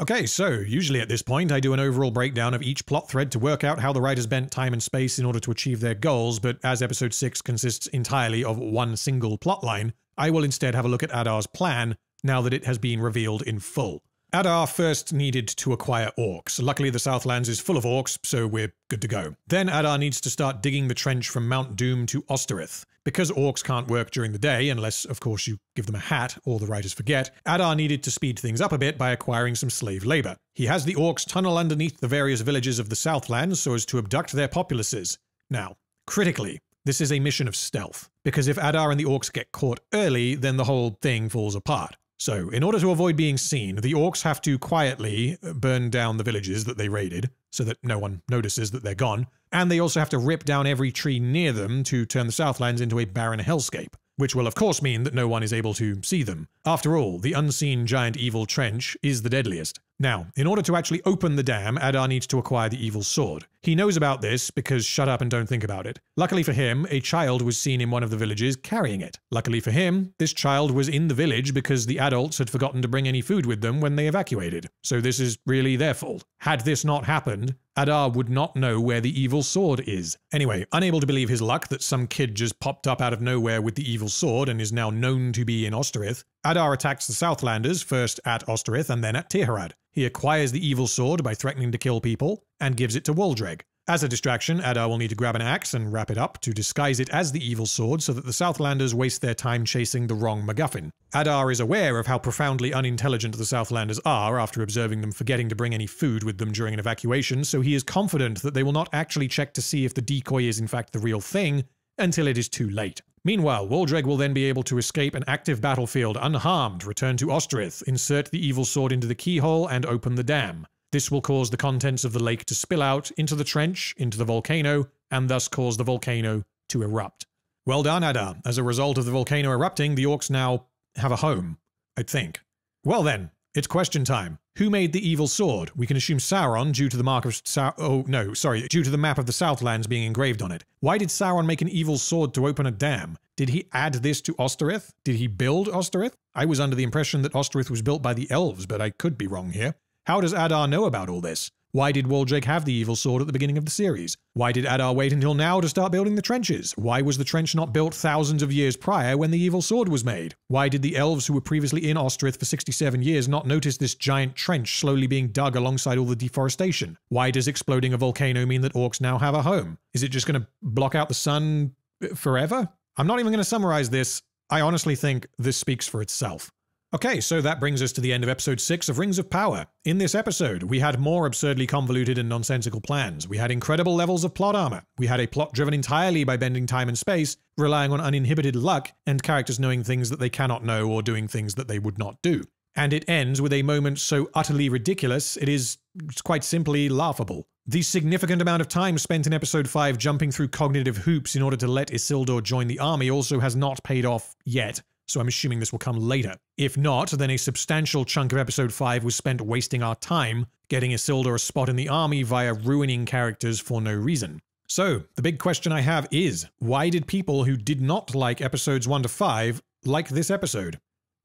Okay, so usually at this point I do an overall breakdown of each plot thread to work out how the writers bent time and space in order to achieve their goals, but as episode 6 consists entirely of one single plotline, I will instead have a look at Adar's plan now that it has been revealed in full. Adar first needed to acquire orcs. Luckily, the Southlands is full of orcs, so we're good to go. Then Adar needs to start digging the trench from Mount Doom to Ostirith. Because orcs can't work during the day, unless, of course, you give them a hat, or the writers forget, Adar needed to speed things up a bit by acquiring some slave labor. He has the orcs tunnel underneath the various villages of the Southlands so as to abduct their populaces. Now, critically, this is a mission of stealth, because if Adar and the orcs get caught early, then the whole thing falls apart. So, in order to avoid being seen, the orcs have to quietly uh, burn down the villages that they raided, so that no one notices that they're gone, and they also have to rip down every tree near them to turn the Southlands into a barren hellscape, which will of course mean that no one is able to see them. After all, the unseen giant evil trench is the deadliest. Now, in order to actually open the dam, Adar needs to acquire the evil sword. He knows about this because shut up and don't think about it. Luckily for him, a child was seen in one of the villages carrying it. Luckily for him, this child was in the village because the adults had forgotten to bring any food with them when they evacuated. So this is really their fault. Had this not happened, Adar would not know where the evil sword is. Anyway, unable to believe his luck that some kid just popped up out of nowhere with the evil sword and is now known to be in Ostirith, Adar attacks the Southlanders, first at Ostirith and then at Tirharad. He acquires the evil sword by threatening to kill people, and gives it to Waldreg. As a distraction, Adar will need to grab an axe and wrap it up to disguise it as the evil sword so that the Southlanders waste their time chasing the wrong MacGuffin. Adar is aware of how profoundly unintelligent the Southlanders are after observing them forgetting to bring any food with them during an evacuation, so he is confident that they will not actually check to see if the decoy is in fact the real thing until it is too late. Meanwhile, Waldreg will then be able to escape an active battlefield unharmed, return to Ostirith, insert the evil sword into the keyhole, and open the dam. This will cause the contents of the lake to spill out into the trench, into the volcano, and thus cause the volcano to erupt. Well done, Adar. As a result of the volcano erupting, the orcs now have a home, I think. Well then, it's question time. Who made the evil sword? We can assume Sauron due to the mark of Sau- oh no, sorry, due to the map of the Southlands being engraved on it. Why did Sauron make an evil sword to open a dam? Did he add this to Ostirith? Did he build Ostirith? I was under the impression that Ostirith was built by the elves, but I could be wrong here. How does Adar know about all this? Why did Waldreg have the evil sword at the beginning of the series? Why did Adar wait until now to start building the trenches? Why was the trench not built thousands of years prior when the evil sword was made? Why did the elves who were previously in Ostirith for 67 years not notice this giant trench slowly being dug alongside all the deforestation? Why does exploding a volcano mean that orcs now have a home? Is it just going to block out the sun uh, forever? I'm not even going to summarize this. I honestly think this speaks for itself. Okay, so that brings us to the end of episode 6 of Rings of Power. In this episode, we had more absurdly convoluted and nonsensical plans. We had incredible levels of plot armor. We had a plot driven entirely by bending time and space, relying on uninhibited luck, and characters knowing things that they cannot know or doing things that they would not do. And it ends with a moment so utterly ridiculous, it is quite simply laughable. The significant amount of time spent in episode 5 jumping through cognitive hoops in order to let Isildur join the army also has not paid off yet so I'm assuming this will come later. If not, then a substantial chunk of episode 5 was spent wasting our time getting Isildur a spot in the army via ruining characters for no reason. So, the big question I have is why did people who did not like episodes 1 to 5 like this episode?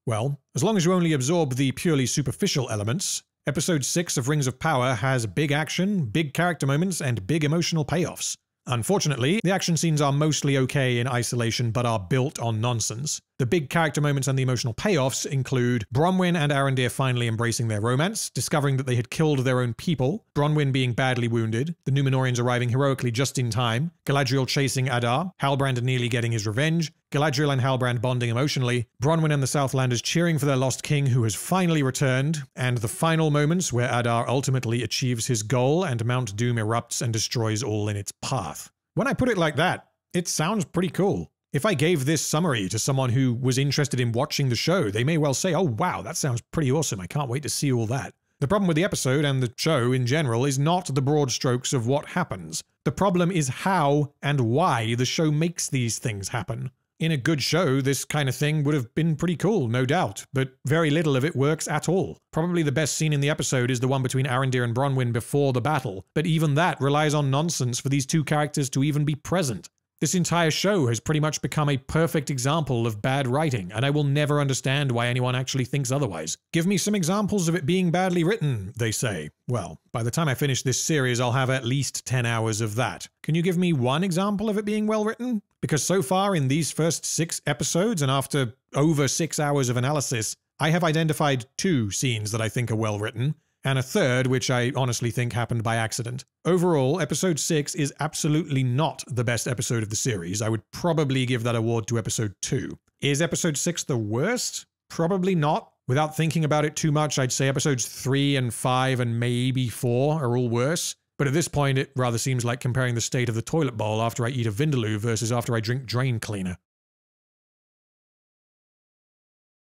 Well, as long as you only absorb the purely superficial elements, episode 6 of Rings of Power has big action, big character moments, and big emotional payoffs. Unfortunately, the action scenes are mostly okay in isolation but are built on nonsense. The big character moments and the emotional payoffs include Bronwyn and Arondir finally embracing their romance, discovering that they had killed their own people, Bronwyn being badly wounded, the Numenorians arriving heroically just in time, Galadriel chasing Adar, Halbrand nearly getting his revenge, Galadriel and Halbrand bonding emotionally, Bronwyn and the Southlanders cheering for their lost king who has finally returned, and the final moments where Adar ultimately achieves his goal and Mount Doom erupts and destroys all in its path. When I put it like that, it sounds pretty cool. If I gave this summary to someone who was interested in watching the show, they may well say, oh wow, that sounds pretty awesome. I can't wait to see all that. The problem with the episode and the show in general is not the broad strokes of what happens. The problem is how and why the show makes these things happen. In a good show, this kind of thing would have been pretty cool, no doubt, but very little of it works at all. Probably the best scene in the episode is the one between Arondir and Bronwyn before the battle, but even that relies on nonsense for these two characters to even be present. This entire show has pretty much become a perfect example of bad writing, and I will never understand why anyone actually thinks otherwise. Give me some examples of it being badly written, they say. Well, by the time I finish this series, I'll have at least 10 hours of that. Can you give me one example of it being well written? Because so far in these first six episodes, and after over six hours of analysis, I have identified two scenes that I think are well written, and a third, which I honestly think happened by accident. Overall, episode 6 is absolutely not the best episode of the series. I would probably give that award to episode 2. Is episode 6 the worst? Probably not. Without thinking about it too much, I'd say episodes 3 and 5 and maybe 4 are all worse. But at this point, it rather seems like comparing the state of the toilet bowl after I eat a Vindaloo versus after I drink drain cleaner.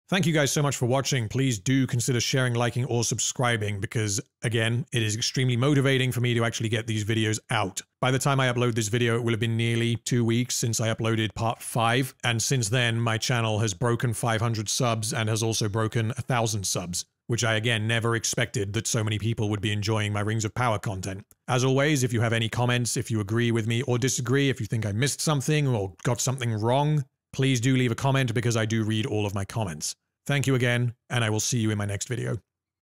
Thank you guys so much for watching. Please do consider sharing, liking, or subscribing because, again, it is extremely motivating for me to actually get these videos out. By the time I upload this video, it will have been nearly two weeks since I uploaded part 5, and since then, my channel has broken 500 subs and has also broken 1,000 subs which I again never expected that so many people would be enjoying my Rings of Power content. As always, if you have any comments, if you agree with me or disagree, if you think I missed something or got something wrong, please do leave a comment because I do read all of my comments. Thank you again, and I will see you in my next video.